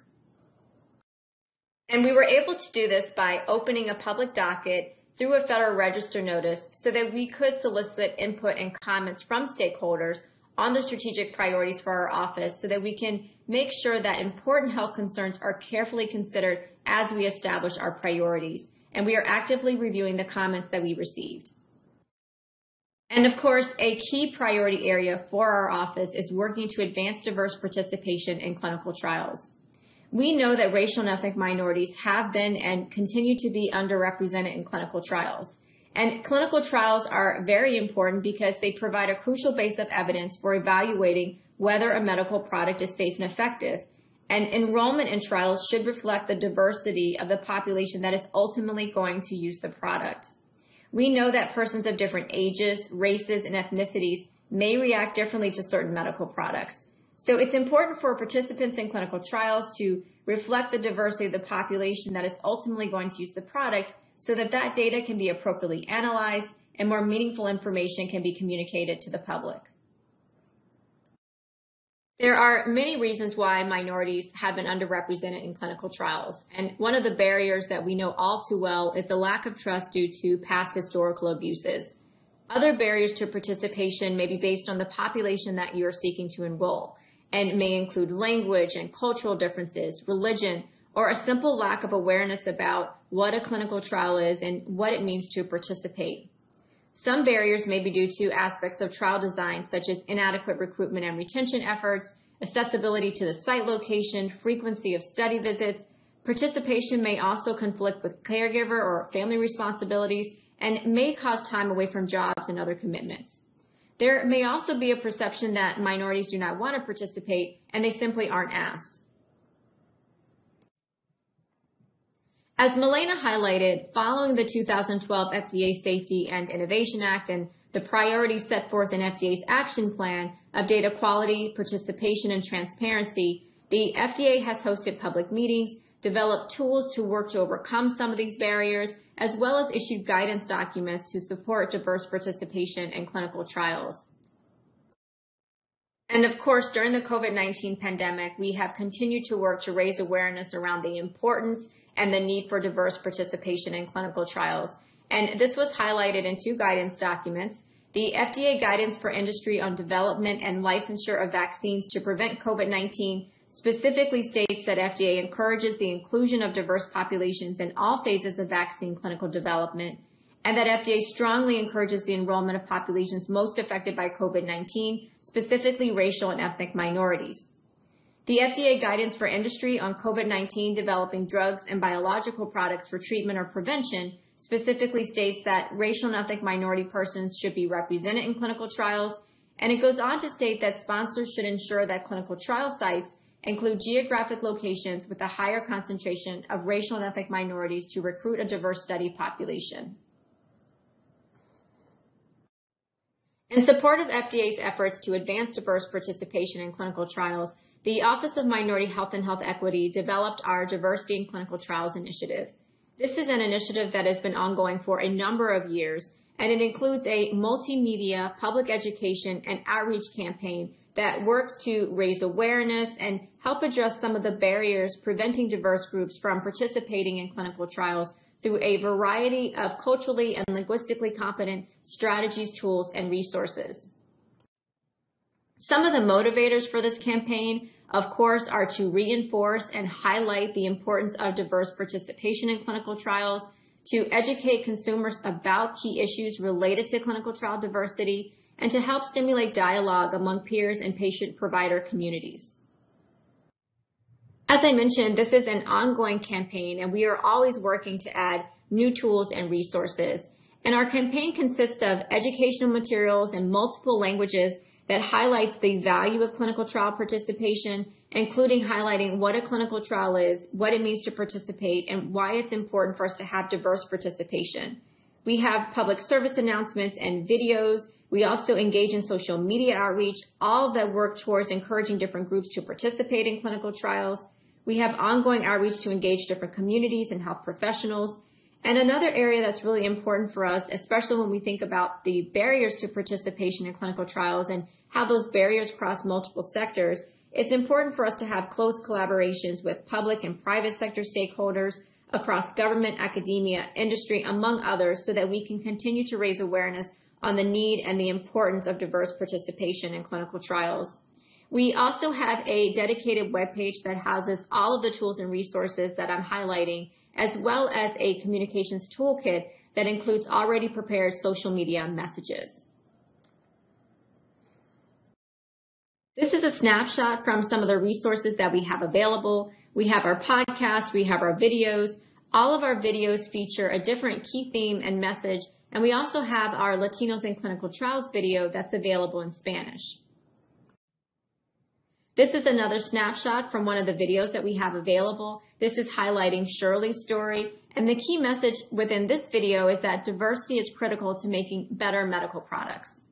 And we were able to do this by opening a public docket through a Federal Register notice so that we could solicit input and comments from stakeholders on the strategic priorities for our office so that we can make sure that important health concerns are carefully considered as we establish our priorities. And we are actively reviewing the comments that we received. And of course, a key priority area for our office is working to advance diverse participation in clinical trials. We know that racial and ethnic minorities have been and continue to be underrepresented in clinical trials. And clinical trials are very important because they provide a crucial base of evidence for evaluating whether a medical product is safe and effective. And enrollment in trials should reflect the diversity of the population that is ultimately going to use the product. We know that persons of different ages, races, and ethnicities may react differently to certain medical products. So it's important for participants in clinical trials to reflect the diversity of the population that is ultimately going to use the product so that that data can be appropriately analyzed and more meaningful information can be communicated to the public. There are many reasons why minorities have been underrepresented in clinical trials. And one of the barriers that we know all too well is the lack of trust due to past historical abuses. Other barriers to participation may be based on the population that you are seeking to enroll and may include language and cultural differences, religion, or a simple lack of awareness about what a clinical trial is and what it means to participate. Some barriers may be due to aspects of trial design, such as inadequate recruitment and retention efforts, accessibility to the site location, frequency of study visits. Participation may also conflict with caregiver or family responsibilities and may cause time away from jobs and other commitments. There may also be a perception that minorities do not want to participate and they simply aren't asked. As Milena highlighted, following the 2012 FDA Safety and Innovation Act and the priorities set forth in FDA's action plan of data quality, participation, and transparency, the FDA has hosted public meetings, developed tools to work to overcome some of these barriers, as well as issued guidance documents to support diverse participation in clinical trials. And of course, during the COVID-19 pandemic, we have continued to work to raise awareness around the importance and the need for diverse participation in clinical trials. And this was highlighted in two guidance documents. The FDA guidance for industry on development and licensure of vaccines to prevent COVID-19 specifically states that FDA encourages the inclusion of diverse populations in all phases of vaccine clinical development and that FDA strongly encourages the enrollment of populations most affected by COVID-19, specifically racial and ethnic minorities. The FDA guidance for industry on COVID-19 developing drugs and biological products for treatment or prevention specifically states that racial and ethnic minority persons should be represented in clinical trials, and it goes on to state that sponsors should ensure that clinical trial sites include geographic locations with a higher concentration of racial and ethnic minorities to recruit a diverse study population. In support of FDA's efforts to advance diverse participation in clinical trials, the Office of Minority Health and Health Equity developed our Diversity in Clinical Trials initiative. This is an initiative that has been ongoing for a number of years, and it includes a multimedia public education and outreach campaign that works to raise awareness and help address some of the barriers preventing diverse groups from participating in clinical trials through a variety of culturally and linguistically competent strategies, tools, and resources. Some of the motivators for this campaign, of course, are to reinforce and highlight the importance of diverse participation in clinical trials, to educate consumers about key issues related to clinical trial diversity, and to help stimulate dialogue among peers and patient provider communities. As I mentioned, this is an ongoing campaign and we are always working to add new tools and resources. And our campaign consists of educational materials in multiple languages that highlights the value of clinical trial participation, including highlighting what a clinical trial is, what it means to participate, and why it's important for us to have diverse participation. We have public service announcements and videos. We also engage in social media outreach, all that work towards encouraging different groups to participate in clinical trials. We have ongoing outreach to engage different communities and health professionals. And another area that's really important for us, especially when we think about the barriers to participation in clinical trials and how those barriers cross multiple sectors, it's important for us to have close collaborations with public and private sector stakeholders, across government, academia, industry, among others, so that we can continue to raise awareness on the need and the importance of diverse participation in clinical trials. We also have a dedicated webpage that houses all of the tools and resources that I'm highlighting, as well as a communications toolkit that includes already prepared social media messages. This is a snapshot from some of the resources that we have available. We have our podcast, we have our videos. All of our videos feature a different key theme and message, and we also have our Latinos in Clinical Trials video that's available in Spanish. This is another snapshot from one of the videos that we have available. This is highlighting Shirley's story, and the key message within this video is that diversity is critical to making better medical products.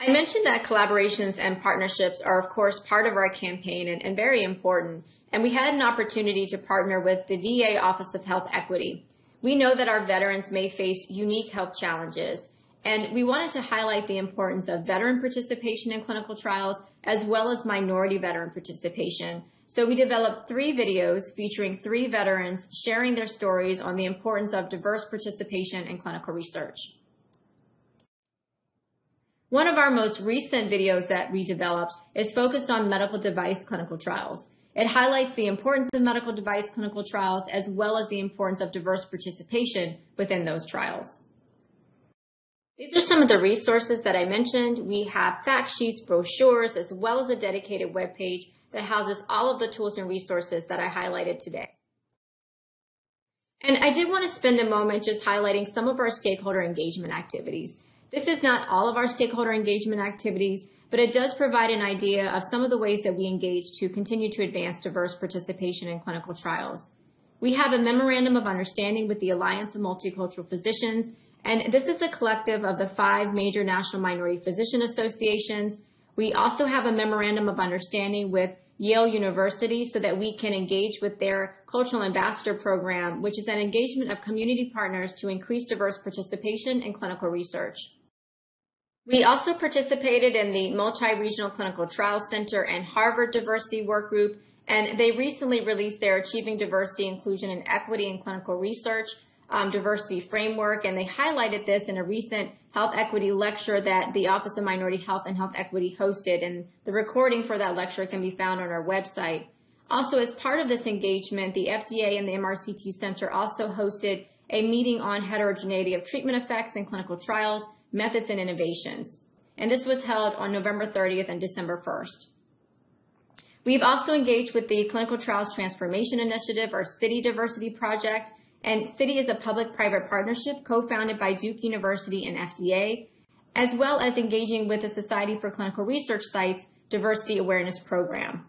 I mentioned that collaborations and partnerships are, of course, part of our campaign and, and, very important. And we had an opportunity to partner with the VA Office of Health Equity. We know that our veterans may face unique health challenges, and we wanted to highlight the importance of veteran participation in clinical trials as well as minority veteran participation. So we developed three videos featuring three veterans sharing their stories on the importance of diverse participation in clinical research. One of our most recent videos that we developed is focused on medical device clinical trials. It highlights the importance of medical device clinical trials as well as the importance of diverse participation within those trials. These are some of the resources that I mentioned. We have fact sheets, brochures, as well as a dedicated web page that houses all of the tools and resources that I highlighted today. And I did want to spend a moment just highlighting some of our stakeholder engagement activities. This is not all of our stakeholder engagement activities, but it does provide an idea of some of the ways that we engage to continue to advance diverse participation in clinical trials. We have a memorandum of understanding with the Alliance of Multicultural Physicians, and this is a collective of the five major national minority physician associations. We also have a memorandum of understanding with Yale University so that we can engage with their Cultural Ambassador Program, which is an engagement of community partners to increase diverse participation in clinical research. We also participated in the Multi-Regional Clinical Trials Center and Harvard Diversity Work Group, and they recently released their Achieving Diversity, Inclusion, and Equity in Clinical Research um, Diversity Framework, and they highlighted this in a recent health equity lecture that the Office of Minority Health and Health Equity hosted, and the recording for that lecture can be found on our website. Also, as part of this engagement, the FDA and the MRCT Center also hosted a meeting on heterogeneity of treatment effects in clinical trials Methods and Innovations. And this was held on November 30th and December 1st. We've also engaged with the Clinical Trials Transformation Initiative, or CTTI Diversity Project. And CTTI is a public-private partnership co-founded by Duke University and FDA, as well as engaging with the Society for Clinical Research Sites Diversity Awareness Program.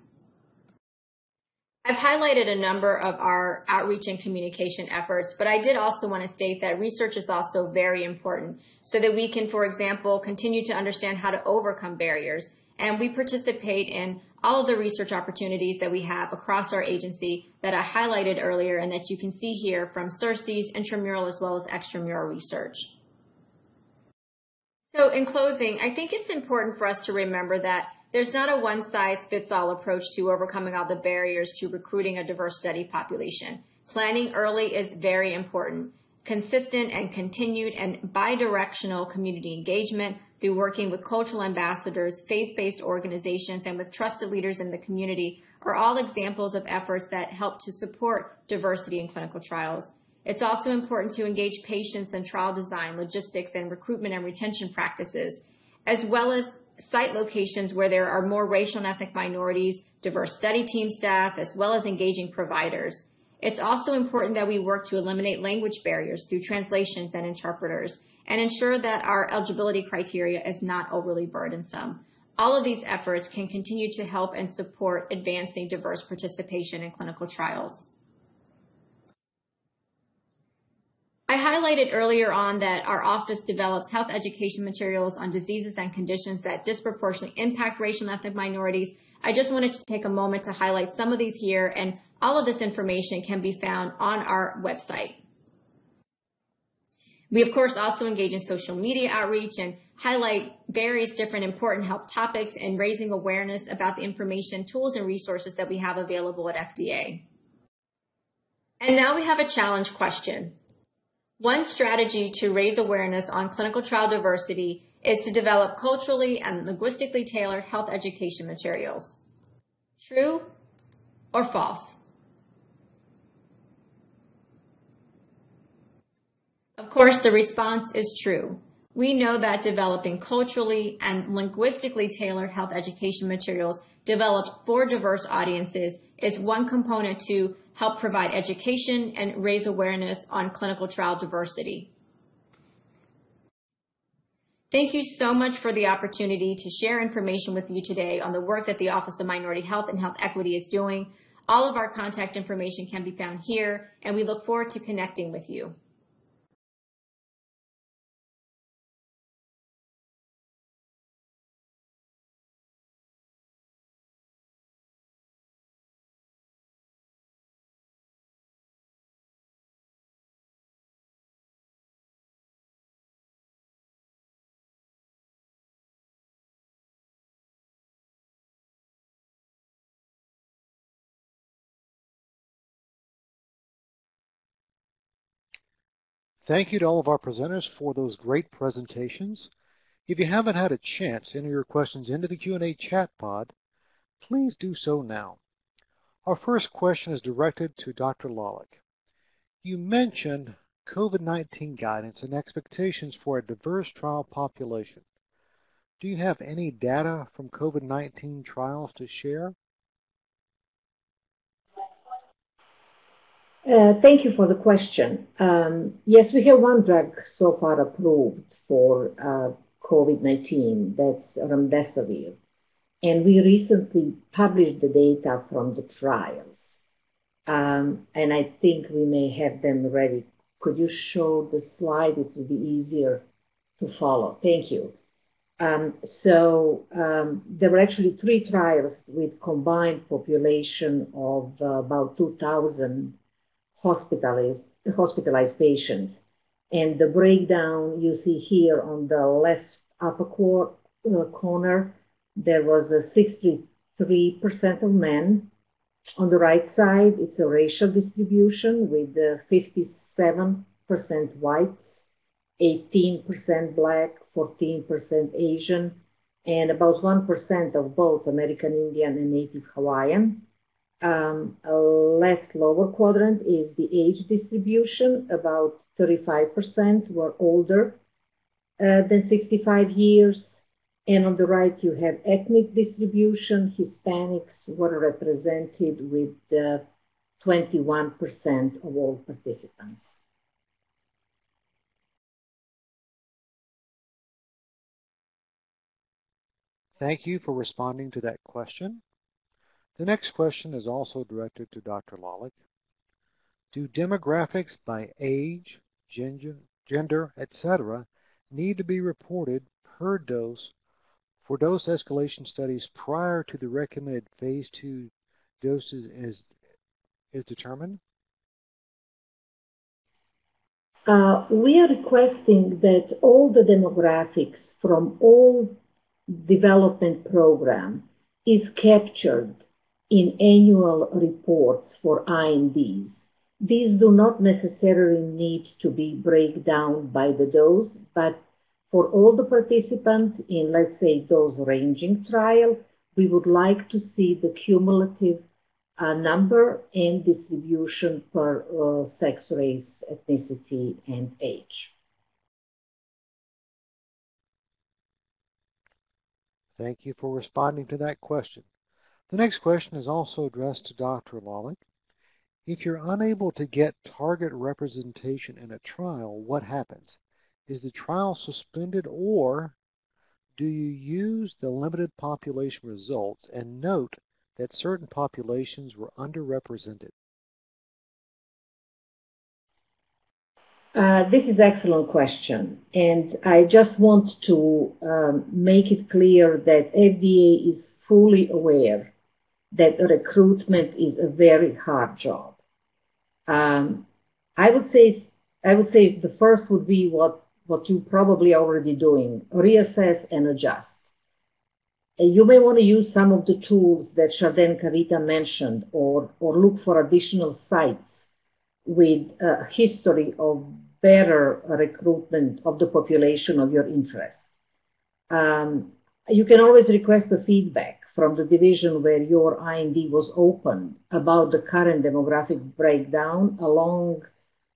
I've highlighted a number of our outreach and communication efforts, but I did also want to state that research is also very important so that we can, for example, continue to understand how to overcome barriers. And we participate in all of the research opportunities that we have across our agency that I highlighted earlier and that you can see here from CERSI's intramural as well as extramural research. So in closing, I think it's important for us to remember that there's not a one size fits all approach to overcoming all the barriers to recruiting a diverse study population. Planning early is very important. Consistent and continued and bidirectional community engagement through working with cultural ambassadors, faith-based organizations, and with trusted leaders in the community are all examples of efforts that help to support diversity in clinical trials. It's also important to engage patients in trial design, logistics, and recruitment and retention practices, as well as site locations where there are more racial and ethnic minorities, diverse study team staff, as well as engaging providers. It's also important that we work to eliminate language barriers through translations and interpreters and ensure that our eligibility criteria is not overly burdensome. All of these efforts can continue to help and support advancing diverse participation in clinical trials. I highlighted earlier on that our office develops health education materials on diseases and conditions that disproportionately impact racial and ethnic minorities. I just wanted to take a moment to highlight some of these here, and all of this information can be found on our website. We, of course, also engage in social media outreach and highlight various different important health topics and raising awareness about the information, tools, and resources that we have available at FDA. And now we have a challenge question. One strategy to raise awareness on clinical trial diversity is to develop culturally and linguistically tailored health education materials. True or false? Of course, the response is true. We know that developing culturally and linguistically tailored health education materials developed for diverse audiences is one component to help provide education and raise awareness on clinical trial diversity. Thank you so much for the opportunity to share information with you today on the work that the Office of Minority Health and Health Equity is doing. All of our contact information can be found here, and we look forward to connecting with you. Thank you to all of our presenters for those great presentations. If you haven't had a chance to enter your questions into the Q&A chat pod, please do so now. Our first question is directed to Dr. Lolic. You mentioned COVID-19 guidance and expectations for a diverse trial population. Do you have any data from COVID-19 trials to share? Uh, thank you for the question. Um, yes, we have one drug so far approved for uh, COVID-19, that's remdesivir. And we recently published the data from the trials. Um, and I think we may have them ready. Could you show the slide? It would be easier to follow. Thank you. Um, so um, there were actually three trials with combined population of uh, about 2,000 hospitalized, hospitalized patients. And the breakdown you see here on the left upper cor uh, corner, there was a 63% of men. On the right side, it's a racial distribution with 57% whites, 18% black, 14% Asian, and about 1% of both American Indian and Native Hawaiian um, left lower quadrant is the age distribution. About 35% were older uh, than 65 years. And on the right, you have ethnic distribution. Hispanics were represented with uh, 21% of all participants. Thank you for responding to that question. The next question is also directed to Dr. Lolic. Do demographics by age, gender, gender, etc. need to be reported per dose for dose escalation studies prior to the recommended phase 2 doses is, is determined? Uh, we are requesting that all the demographics from all development program is captured in annual reports for INDs. These do not necessarily need to be breakdown by the dose, but for all the participants in, let's say, dose ranging trial, we would like to see the cumulative uh, number and distribution per uh, sex, race, ethnicity, and age. Thank you for responding to that question. The next question is also addressed to Dr. Lolic. If you're unable to get target representation in a trial, what happens? Is the trial suspended or do you use the limited population results and note that certain populations were underrepresented? Uh, this is an excellent question, and I just want to um, make it clear that FDA is fully aware that recruitment is a very hard job. Um, I would say I would say the first would be what what you probably already doing: reassess and adjust. You may want to use some of the tools that Chardin Kaveeta mentioned or, or look for additional sites with a history of better recruitment of the population of your interest. Um, you can always request the feedback from the division where your IND was opened about the current demographic breakdown along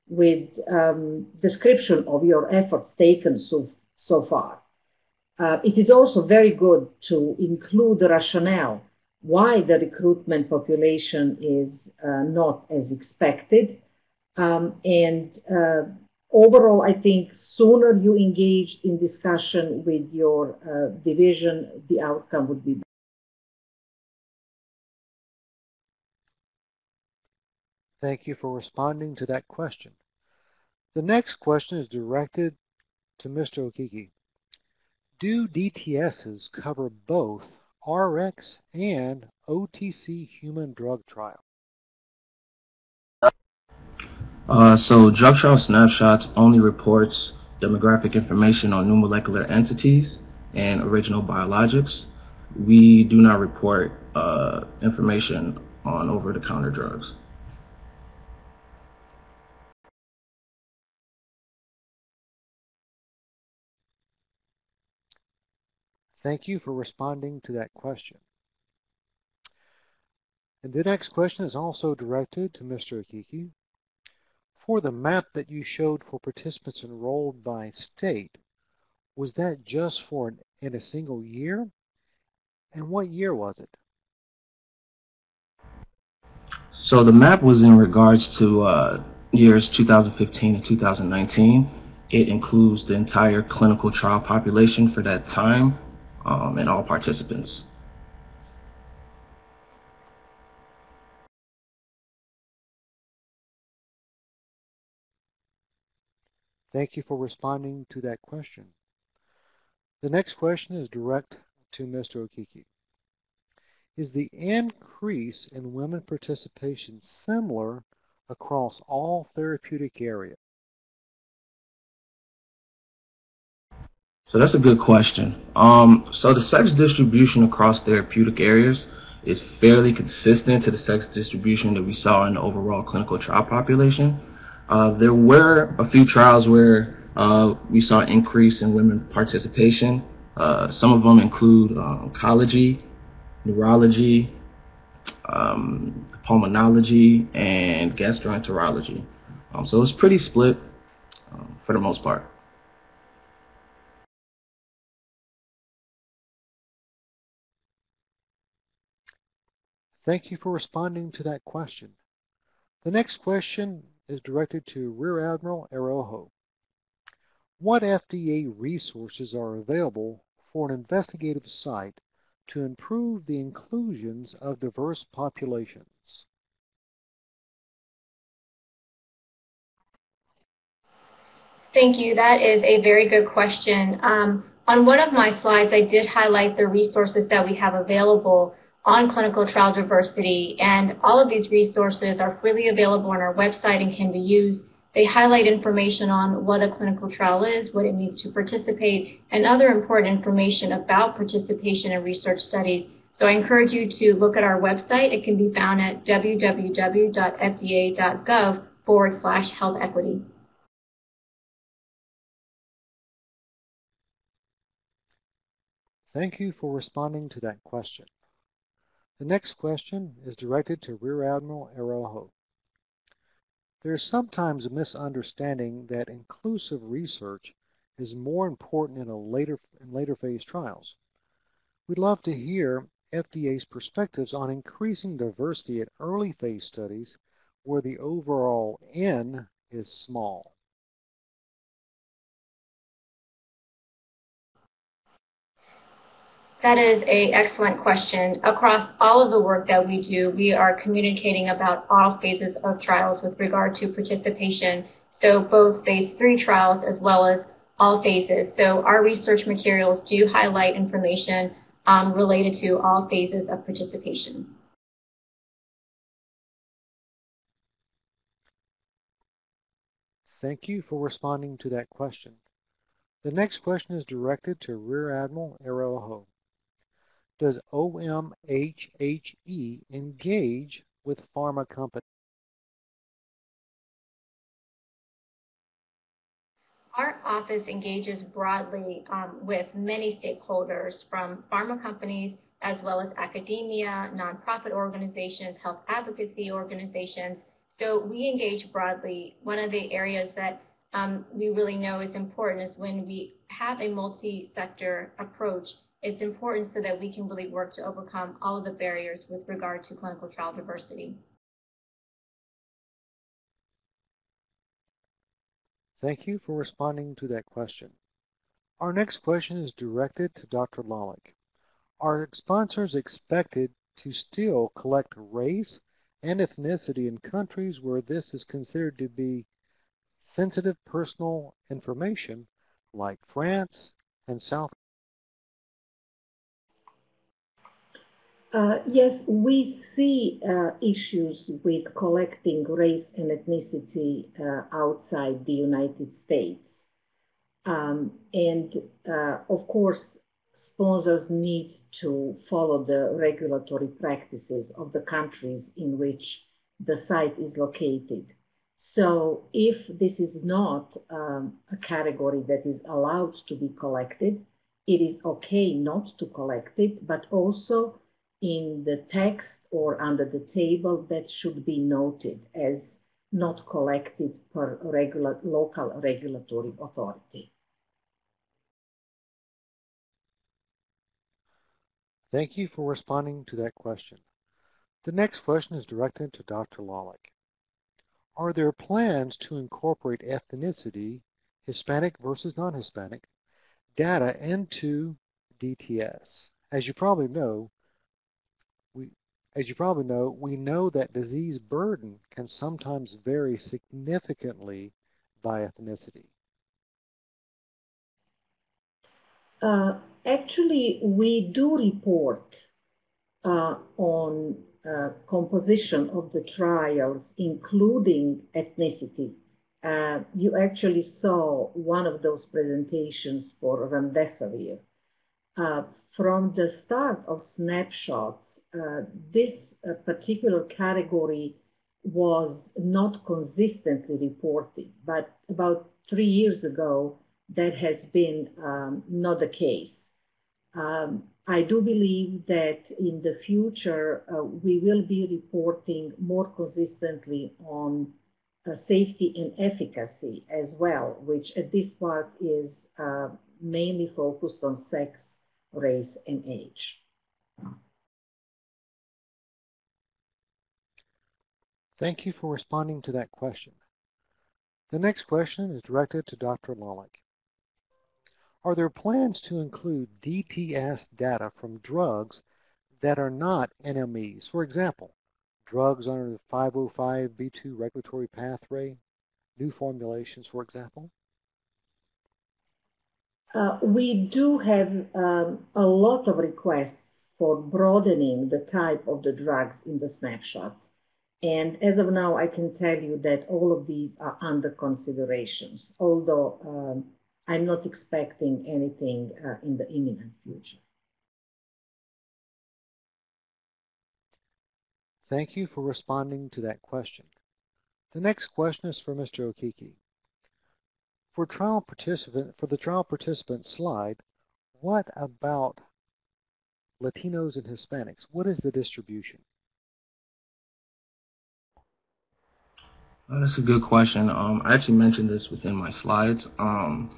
with um, description of your efforts taken so, so far. Uh, it is also very good to include the rationale why the recruitment population is uh, not as expected. Um, and uh, overall, I think sooner you engage in discussion with your uh, division, the outcome would be better. Thank you for responding to that question. The next question is directed to Mr. Okeke. Do DTSs cover both Rx and OTC human drug trial? Uh, so drug trial snapshots only reports demographic information on new molecular entities and original biologics. We do not report uh, information on over-the-counter drugs. Thank you for responding to that question. And the next question is also directed to Mr. Okeke. For the map that you showed for participants enrolled by state, was that just for an, in a single year? And what year was it? So the map was in regards to uh, years 2015 and 2019. It includes the entire clinical trial population for that time um, and all participants. Thank you for responding to that question. The next question is direct to Mr. Okeke. Is the increase in women participation similar across all therapeutic areas? So that's a good question. Um, so the sex distribution across therapeutic areas is fairly consistent to the sex distribution that we saw in the overall clinical trial population. Uh, there were a few trials where uh, we saw an increase in women participation. Uh, some of them include uh, oncology, neurology, um, pulmonology, and gastroenterology. Um, so it's pretty split um, for the most part. Thank you for responding to that question. The next question is directed to Rear Admiral Araojo. What FDA resources are available for an investigative site to improve the inclusions of diverse populations? Thank you. That is a very good question. Um, on one of my slides, I did highlight the resources that we have available on clinical trial diversity, and all of these resources are freely available on our website and can be used. They highlight information on what a clinical trial is, what it means to participate, and other important information about participation in research studies. So I encourage you to look at our website. It can be found at www.fda.gov forward slash health equity. Thank you for responding to that question. The next question is directed to Rear Admiral Araojo. There is sometimes a misunderstanding that inclusive research is more important in, a later, in later phase trials. We'd love to hear FDA's perspectives on increasing diversity at early phase studies where the overall N is small. That is a excellent question. Across all of the work that we do, we are communicating about all phases of trials with regard to participation. So both phase three trials as well as all phases. So our research materials do highlight information um, related to all phases of participation. Thank you for responding to that question. The next question is directed to Rear Admiral Araojo does OMHHE engage with pharma companies? Our office engages broadly um, with many stakeholders from pharma companies as well as academia, nonprofit organizations, health advocacy organizations. So we engage broadly. One of the areas that um, we really know is important is when we have a multi-sector approach it's important so that we can really work to overcome all of the barriers with regard to clinical trial diversity. Thank you for responding to that question. Our next question is directed to Dr. Lolic. Are sponsors expected to still collect race and ethnicity in countries where this is considered to be sensitive personal information like France and South Uh, yes, we see uh, issues with collecting race and ethnicity uh, outside the United States. Um, and uh, of course, sponsors need to follow the regulatory practices of the countries in which the site is located. So if this is not um, a category that is allowed to be collected, it is okay not to collect it, but also in the text or under the table that should be noted as not collected per regular, local regulatory authority. Thank you for responding to that question. The next question is directed to Dr. Lolic. Are there plans to incorporate ethnicity, Hispanic versus non-Hispanic, data into DTS? As you probably know, as you probably know, we know that disease burden can sometimes vary significantly by ethnicity. Uh, actually, we do report uh, on uh, composition of the trials, including ethnicity. Uh, you actually saw one of those presentations for remdesivir. Uh, from the start of snapshots, uh, this uh, particular category was not consistently reported, but about three years ago, that has been um, not the case. Um, I do believe that in the future, uh, we will be reporting more consistently on uh, safety and efficacy as well, which at this part is uh, mainly focused on sex, race, and age. Thank you for responding to that question. The next question is directed to Dr. Lolic. Are there plans to include DTS data from drugs that are not NMEs? For example, drugs under the 505b2 regulatory pathway, new formulations, for example? Uh, we do have um, a lot of requests for broadening the type of the drugs in the snapshots. And as of now, I can tell you that all of these are under considerations, although um, I'm not expecting anything uh, in the imminent future. Thank you for responding to that question. The next question is for Mr. Okeke. For trial participant for the trial participant slide, what about Latinos and Hispanics? What is the distribution? Uh, that's a good question. Um, I actually mentioned this within my slides. Um,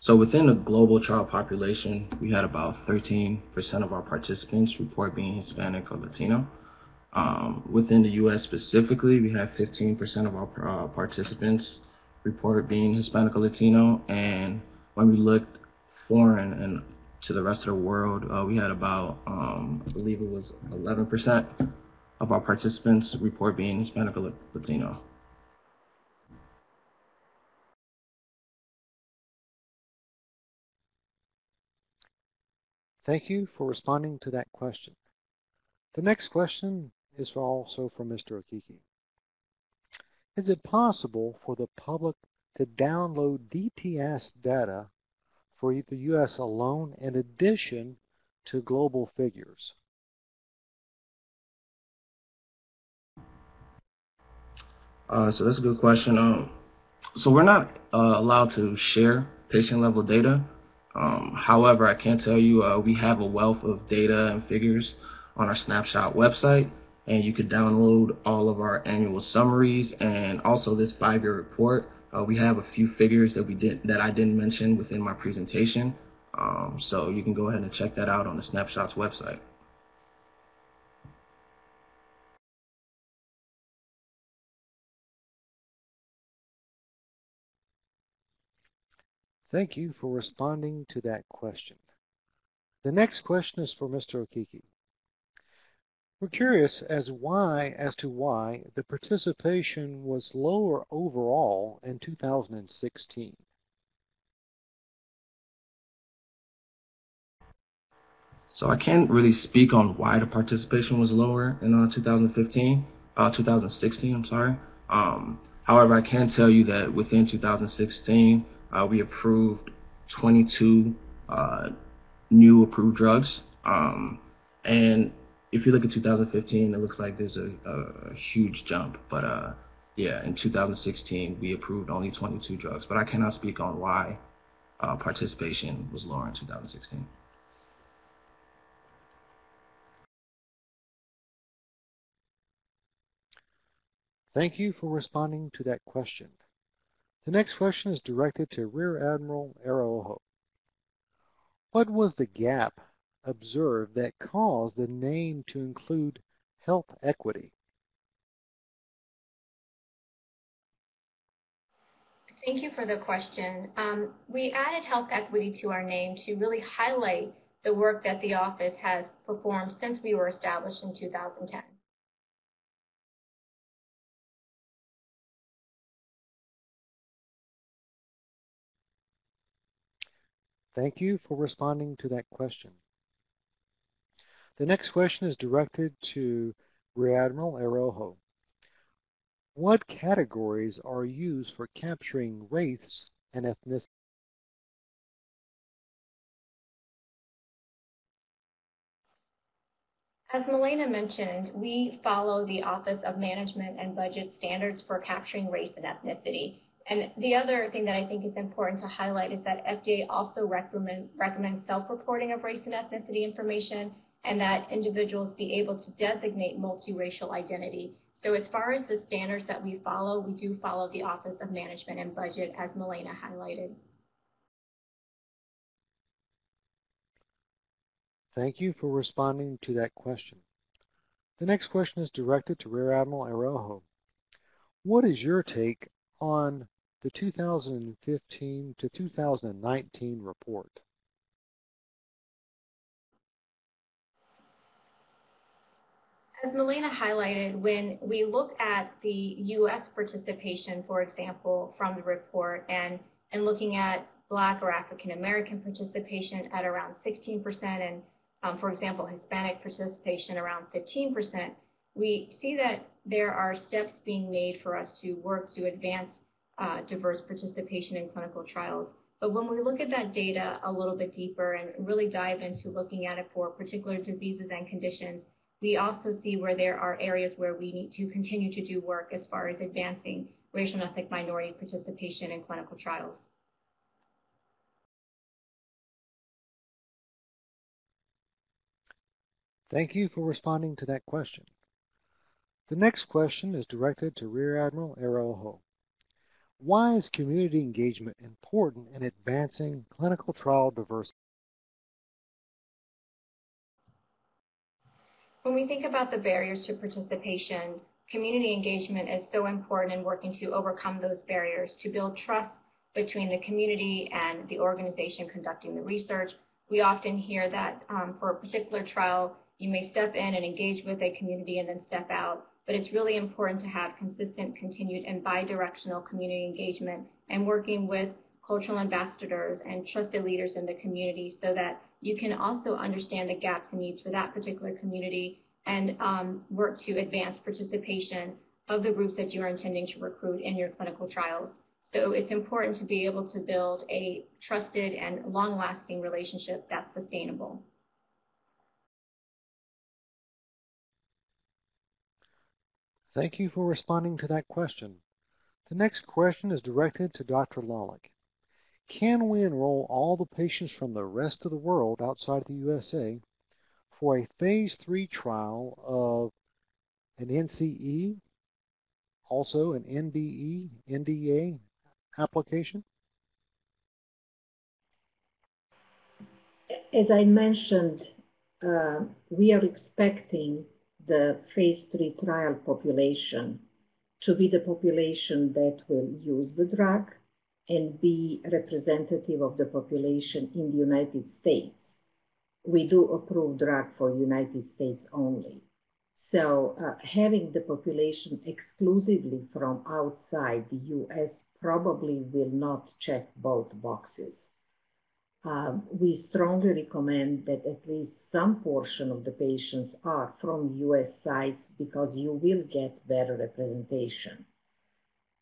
so within the global child population, we had about 13% of our participants report being Hispanic or Latino. Um, within the U.S. specifically, we had 15% of our uh, participants report being Hispanic or Latino. And when we looked foreign and to the rest of the world, uh, we had about, um, I believe it was 11% of our participants report being Hispanic or Latino. Thank you for responding to that question. The next question is also from Mr. Okeke. Is it possible for the public to download DTS data for the U.S. alone in addition to global figures? Uh, so that's a good question. Um, so we're not uh, allowed to share patient level data. Um, however, I can tell you uh, we have a wealth of data and figures on our snapshot website, and you could download all of our annual summaries and also this five-year report. Uh, we have a few figures that we did that I didn't mention within my presentation, um, so you can go ahead and check that out on the snapshots website. Thank you for responding to that question. The next question is for Mr. Okeke. We're curious as why as to why the participation was lower overall in 2016. So I can't really speak on why the participation was lower in uh, 2015, uh, 2016. I'm sorry. Um, however, I can tell you that within 2016, uh, we approved 22 uh, new approved drugs. Um, and if you look at 2015, it looks like there's a, a huge jump. But uh, yeah, in 2016, we approved only 22 drugs. But I cannot speak on why uh, participation was lower in 2016. Thank you for responding to that question. The next question is directed to Rear Admiral Araojo. What was the gap observed that caused the name to include health equity? Thank you for the question. Um, we added health equity to our name to really highlight the work that the office has performed since we were established in 2010. Thank you for responding to that question. The next question is directed to Rear Admiral Araojo. What categories are used for capturing race and ethnicity? As Milena mentioned, we follow the Office of Management and Budget standards for capturing race and ethnicity. And the other thing that I think is important to highlight is that FDA also recommend, recommends self-reporting of race and ethnicity information and that individuals be able to designate multiracial identity. So as far as the standards that we follow, we do follow the Office of Management and Budget as Milena highlighted. Thank you for responding to that question. The next question is directed to Rear Admiral Araojo. What is your take on the 2015 to 2019 report? As Milena highlighted, when we look at the U.S. participation, for example, from the report and, and looking at Black or African American participation at around 16% and, um, for example, Hispanic participation around 15%, we see that there are steps being made for us to work to advance uh, diverse participation in clinical trials. But when we look at that data a little bit deeper and really dive into looking at it for particular diseases and conditions, we also see where there are areas where we need to continue to do work as far as advancing racial and ethnic minority participation in clinical trials. Thank you for responding to that question. The next question is directed to Rear Admiral Araojo. Why is community engagement important in advancing clinical trial diversity? When we think about the barriers to participation, community engagement is so important in working to overcome those barriers, to build trust between the community and the organization conducting the research. We often hear that um, for a particular trial, you may step in and engage with a community and then step out but it's really important to have consistent, continued, and bi-directional community engagement and working with cultural ambassadors and trusted leaders in the community so that you can also understand the gaps and needs for that particular community and um, work to advance participation of the groups that you are intending to recruit in your clinical trials. So it's important to be able to build a trusted and long-lasting relationship that's sustainable. Thank you for responding to that question. The next question is directed to Dr. Lolic. Can we enroll all the patients from the rest of the world outside of the USA for a phase three trial of an NCE, also an NBE, NDA application? As I mentioned, uh, we are expecting the phase three trial population to be the population that will use the drug and be representative of the population in the United States. We do approve drug for United States only. So uh, having the population exclusively from outside the US probably will not check both boxes. Um, we strongly recommend that at least some portion of the patients are from US sites because you will get better representation.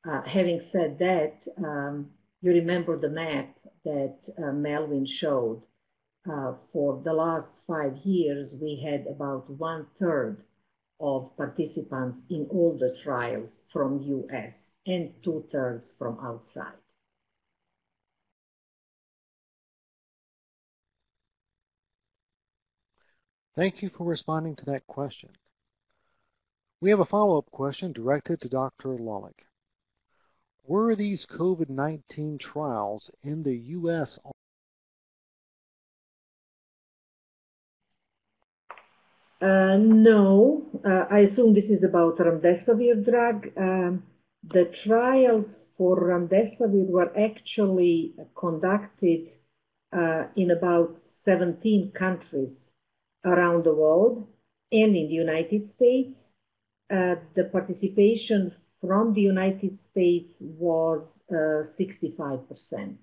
Uh, having said that, um, you remember the map that uh, Melvyn showed. Uh, for the last five years, we had about one third of participants in all the trials from US and two thirds from outside. Thank you for responding to that question. We have a follow-up question directed to Dr. Lolic. Were these COVID-19 trials in the U.S. Uh, no, uh, I assume this is about remdesivir drug. Um, the trials for remdesivir were actually conducted uh, in about 17 countries around the world and in the United States. Uh, the participation from the United States was uh, 65%.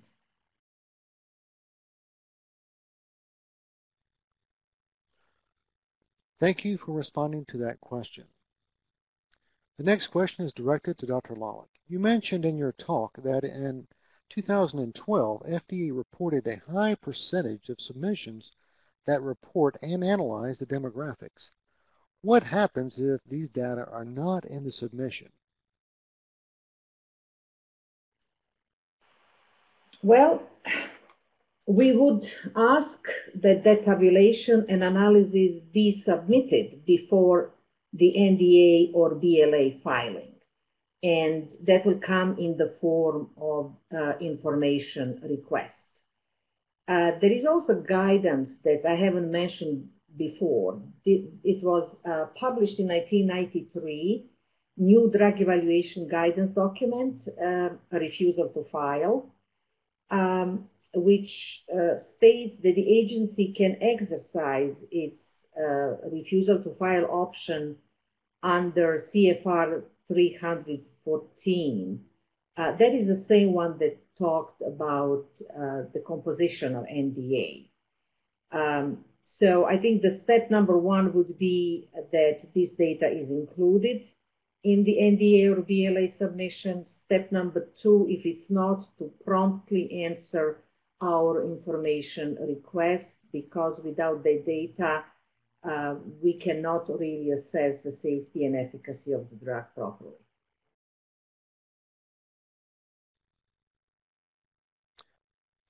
Thank you for responding to that question. The next question is directed to Dr. Lolic. You mentioned in your talk that in 2012, FDA reported a high percentage of submissions that report and analyze the demographics. What happens if these data are not in the submission? Well, we would ask that that tabulation and analysis be submitted before the NDA or BLA filing. And that will come in the form of uh, information request. Uh, there is also guidance that I haven't mentioned before. It, it was uh, published in 1993 new drug evaluation guidance document, uh, refusal to file, um, which uh, states that the agency can exercise its uh, refusal to file option under CFR 314. Uh, that is the same one that talked about uh, the composition of NDA. Um, so I think the step number one would be that this data is included in the NDA or BLA submission. Step number two, if it's not, to promptly answer our information request because without the data, uh, we cannot really assess the safety and efficacy of the drug properly.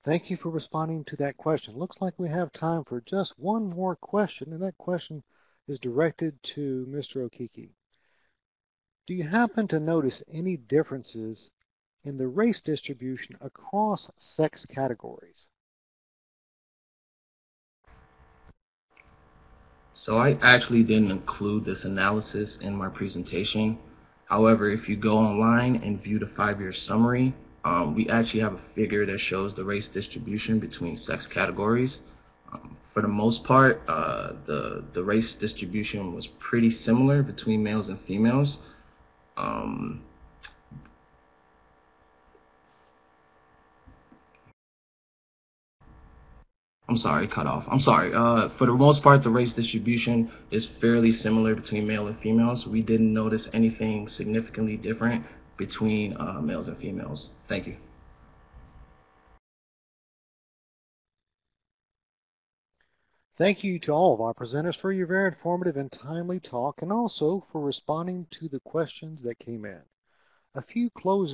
Thank you for responding to that question. Looks like we have time for just one more question, and that question is directed to Mr. Okeke. Do you happen to notice any differences in the race distribution across sex categories? So I actually didn't include this analysis in my presentation. However, if you go online and view the five-year summary, um, we actually have a figure that shows the race distribution between sex categories. Um, for the most part, uh, the, the race distribution was pretty similar between males and females. Um, I'm sorry, cut off. I'm sorry. Uh, for the most part, the race distribution is fairly similar between male and females. We didn't notice anything significantly different between uh, males and females. Thank you. Thank you to all of our presenters for your very informative and timely talk and also for responding to the questions that came in. A few closing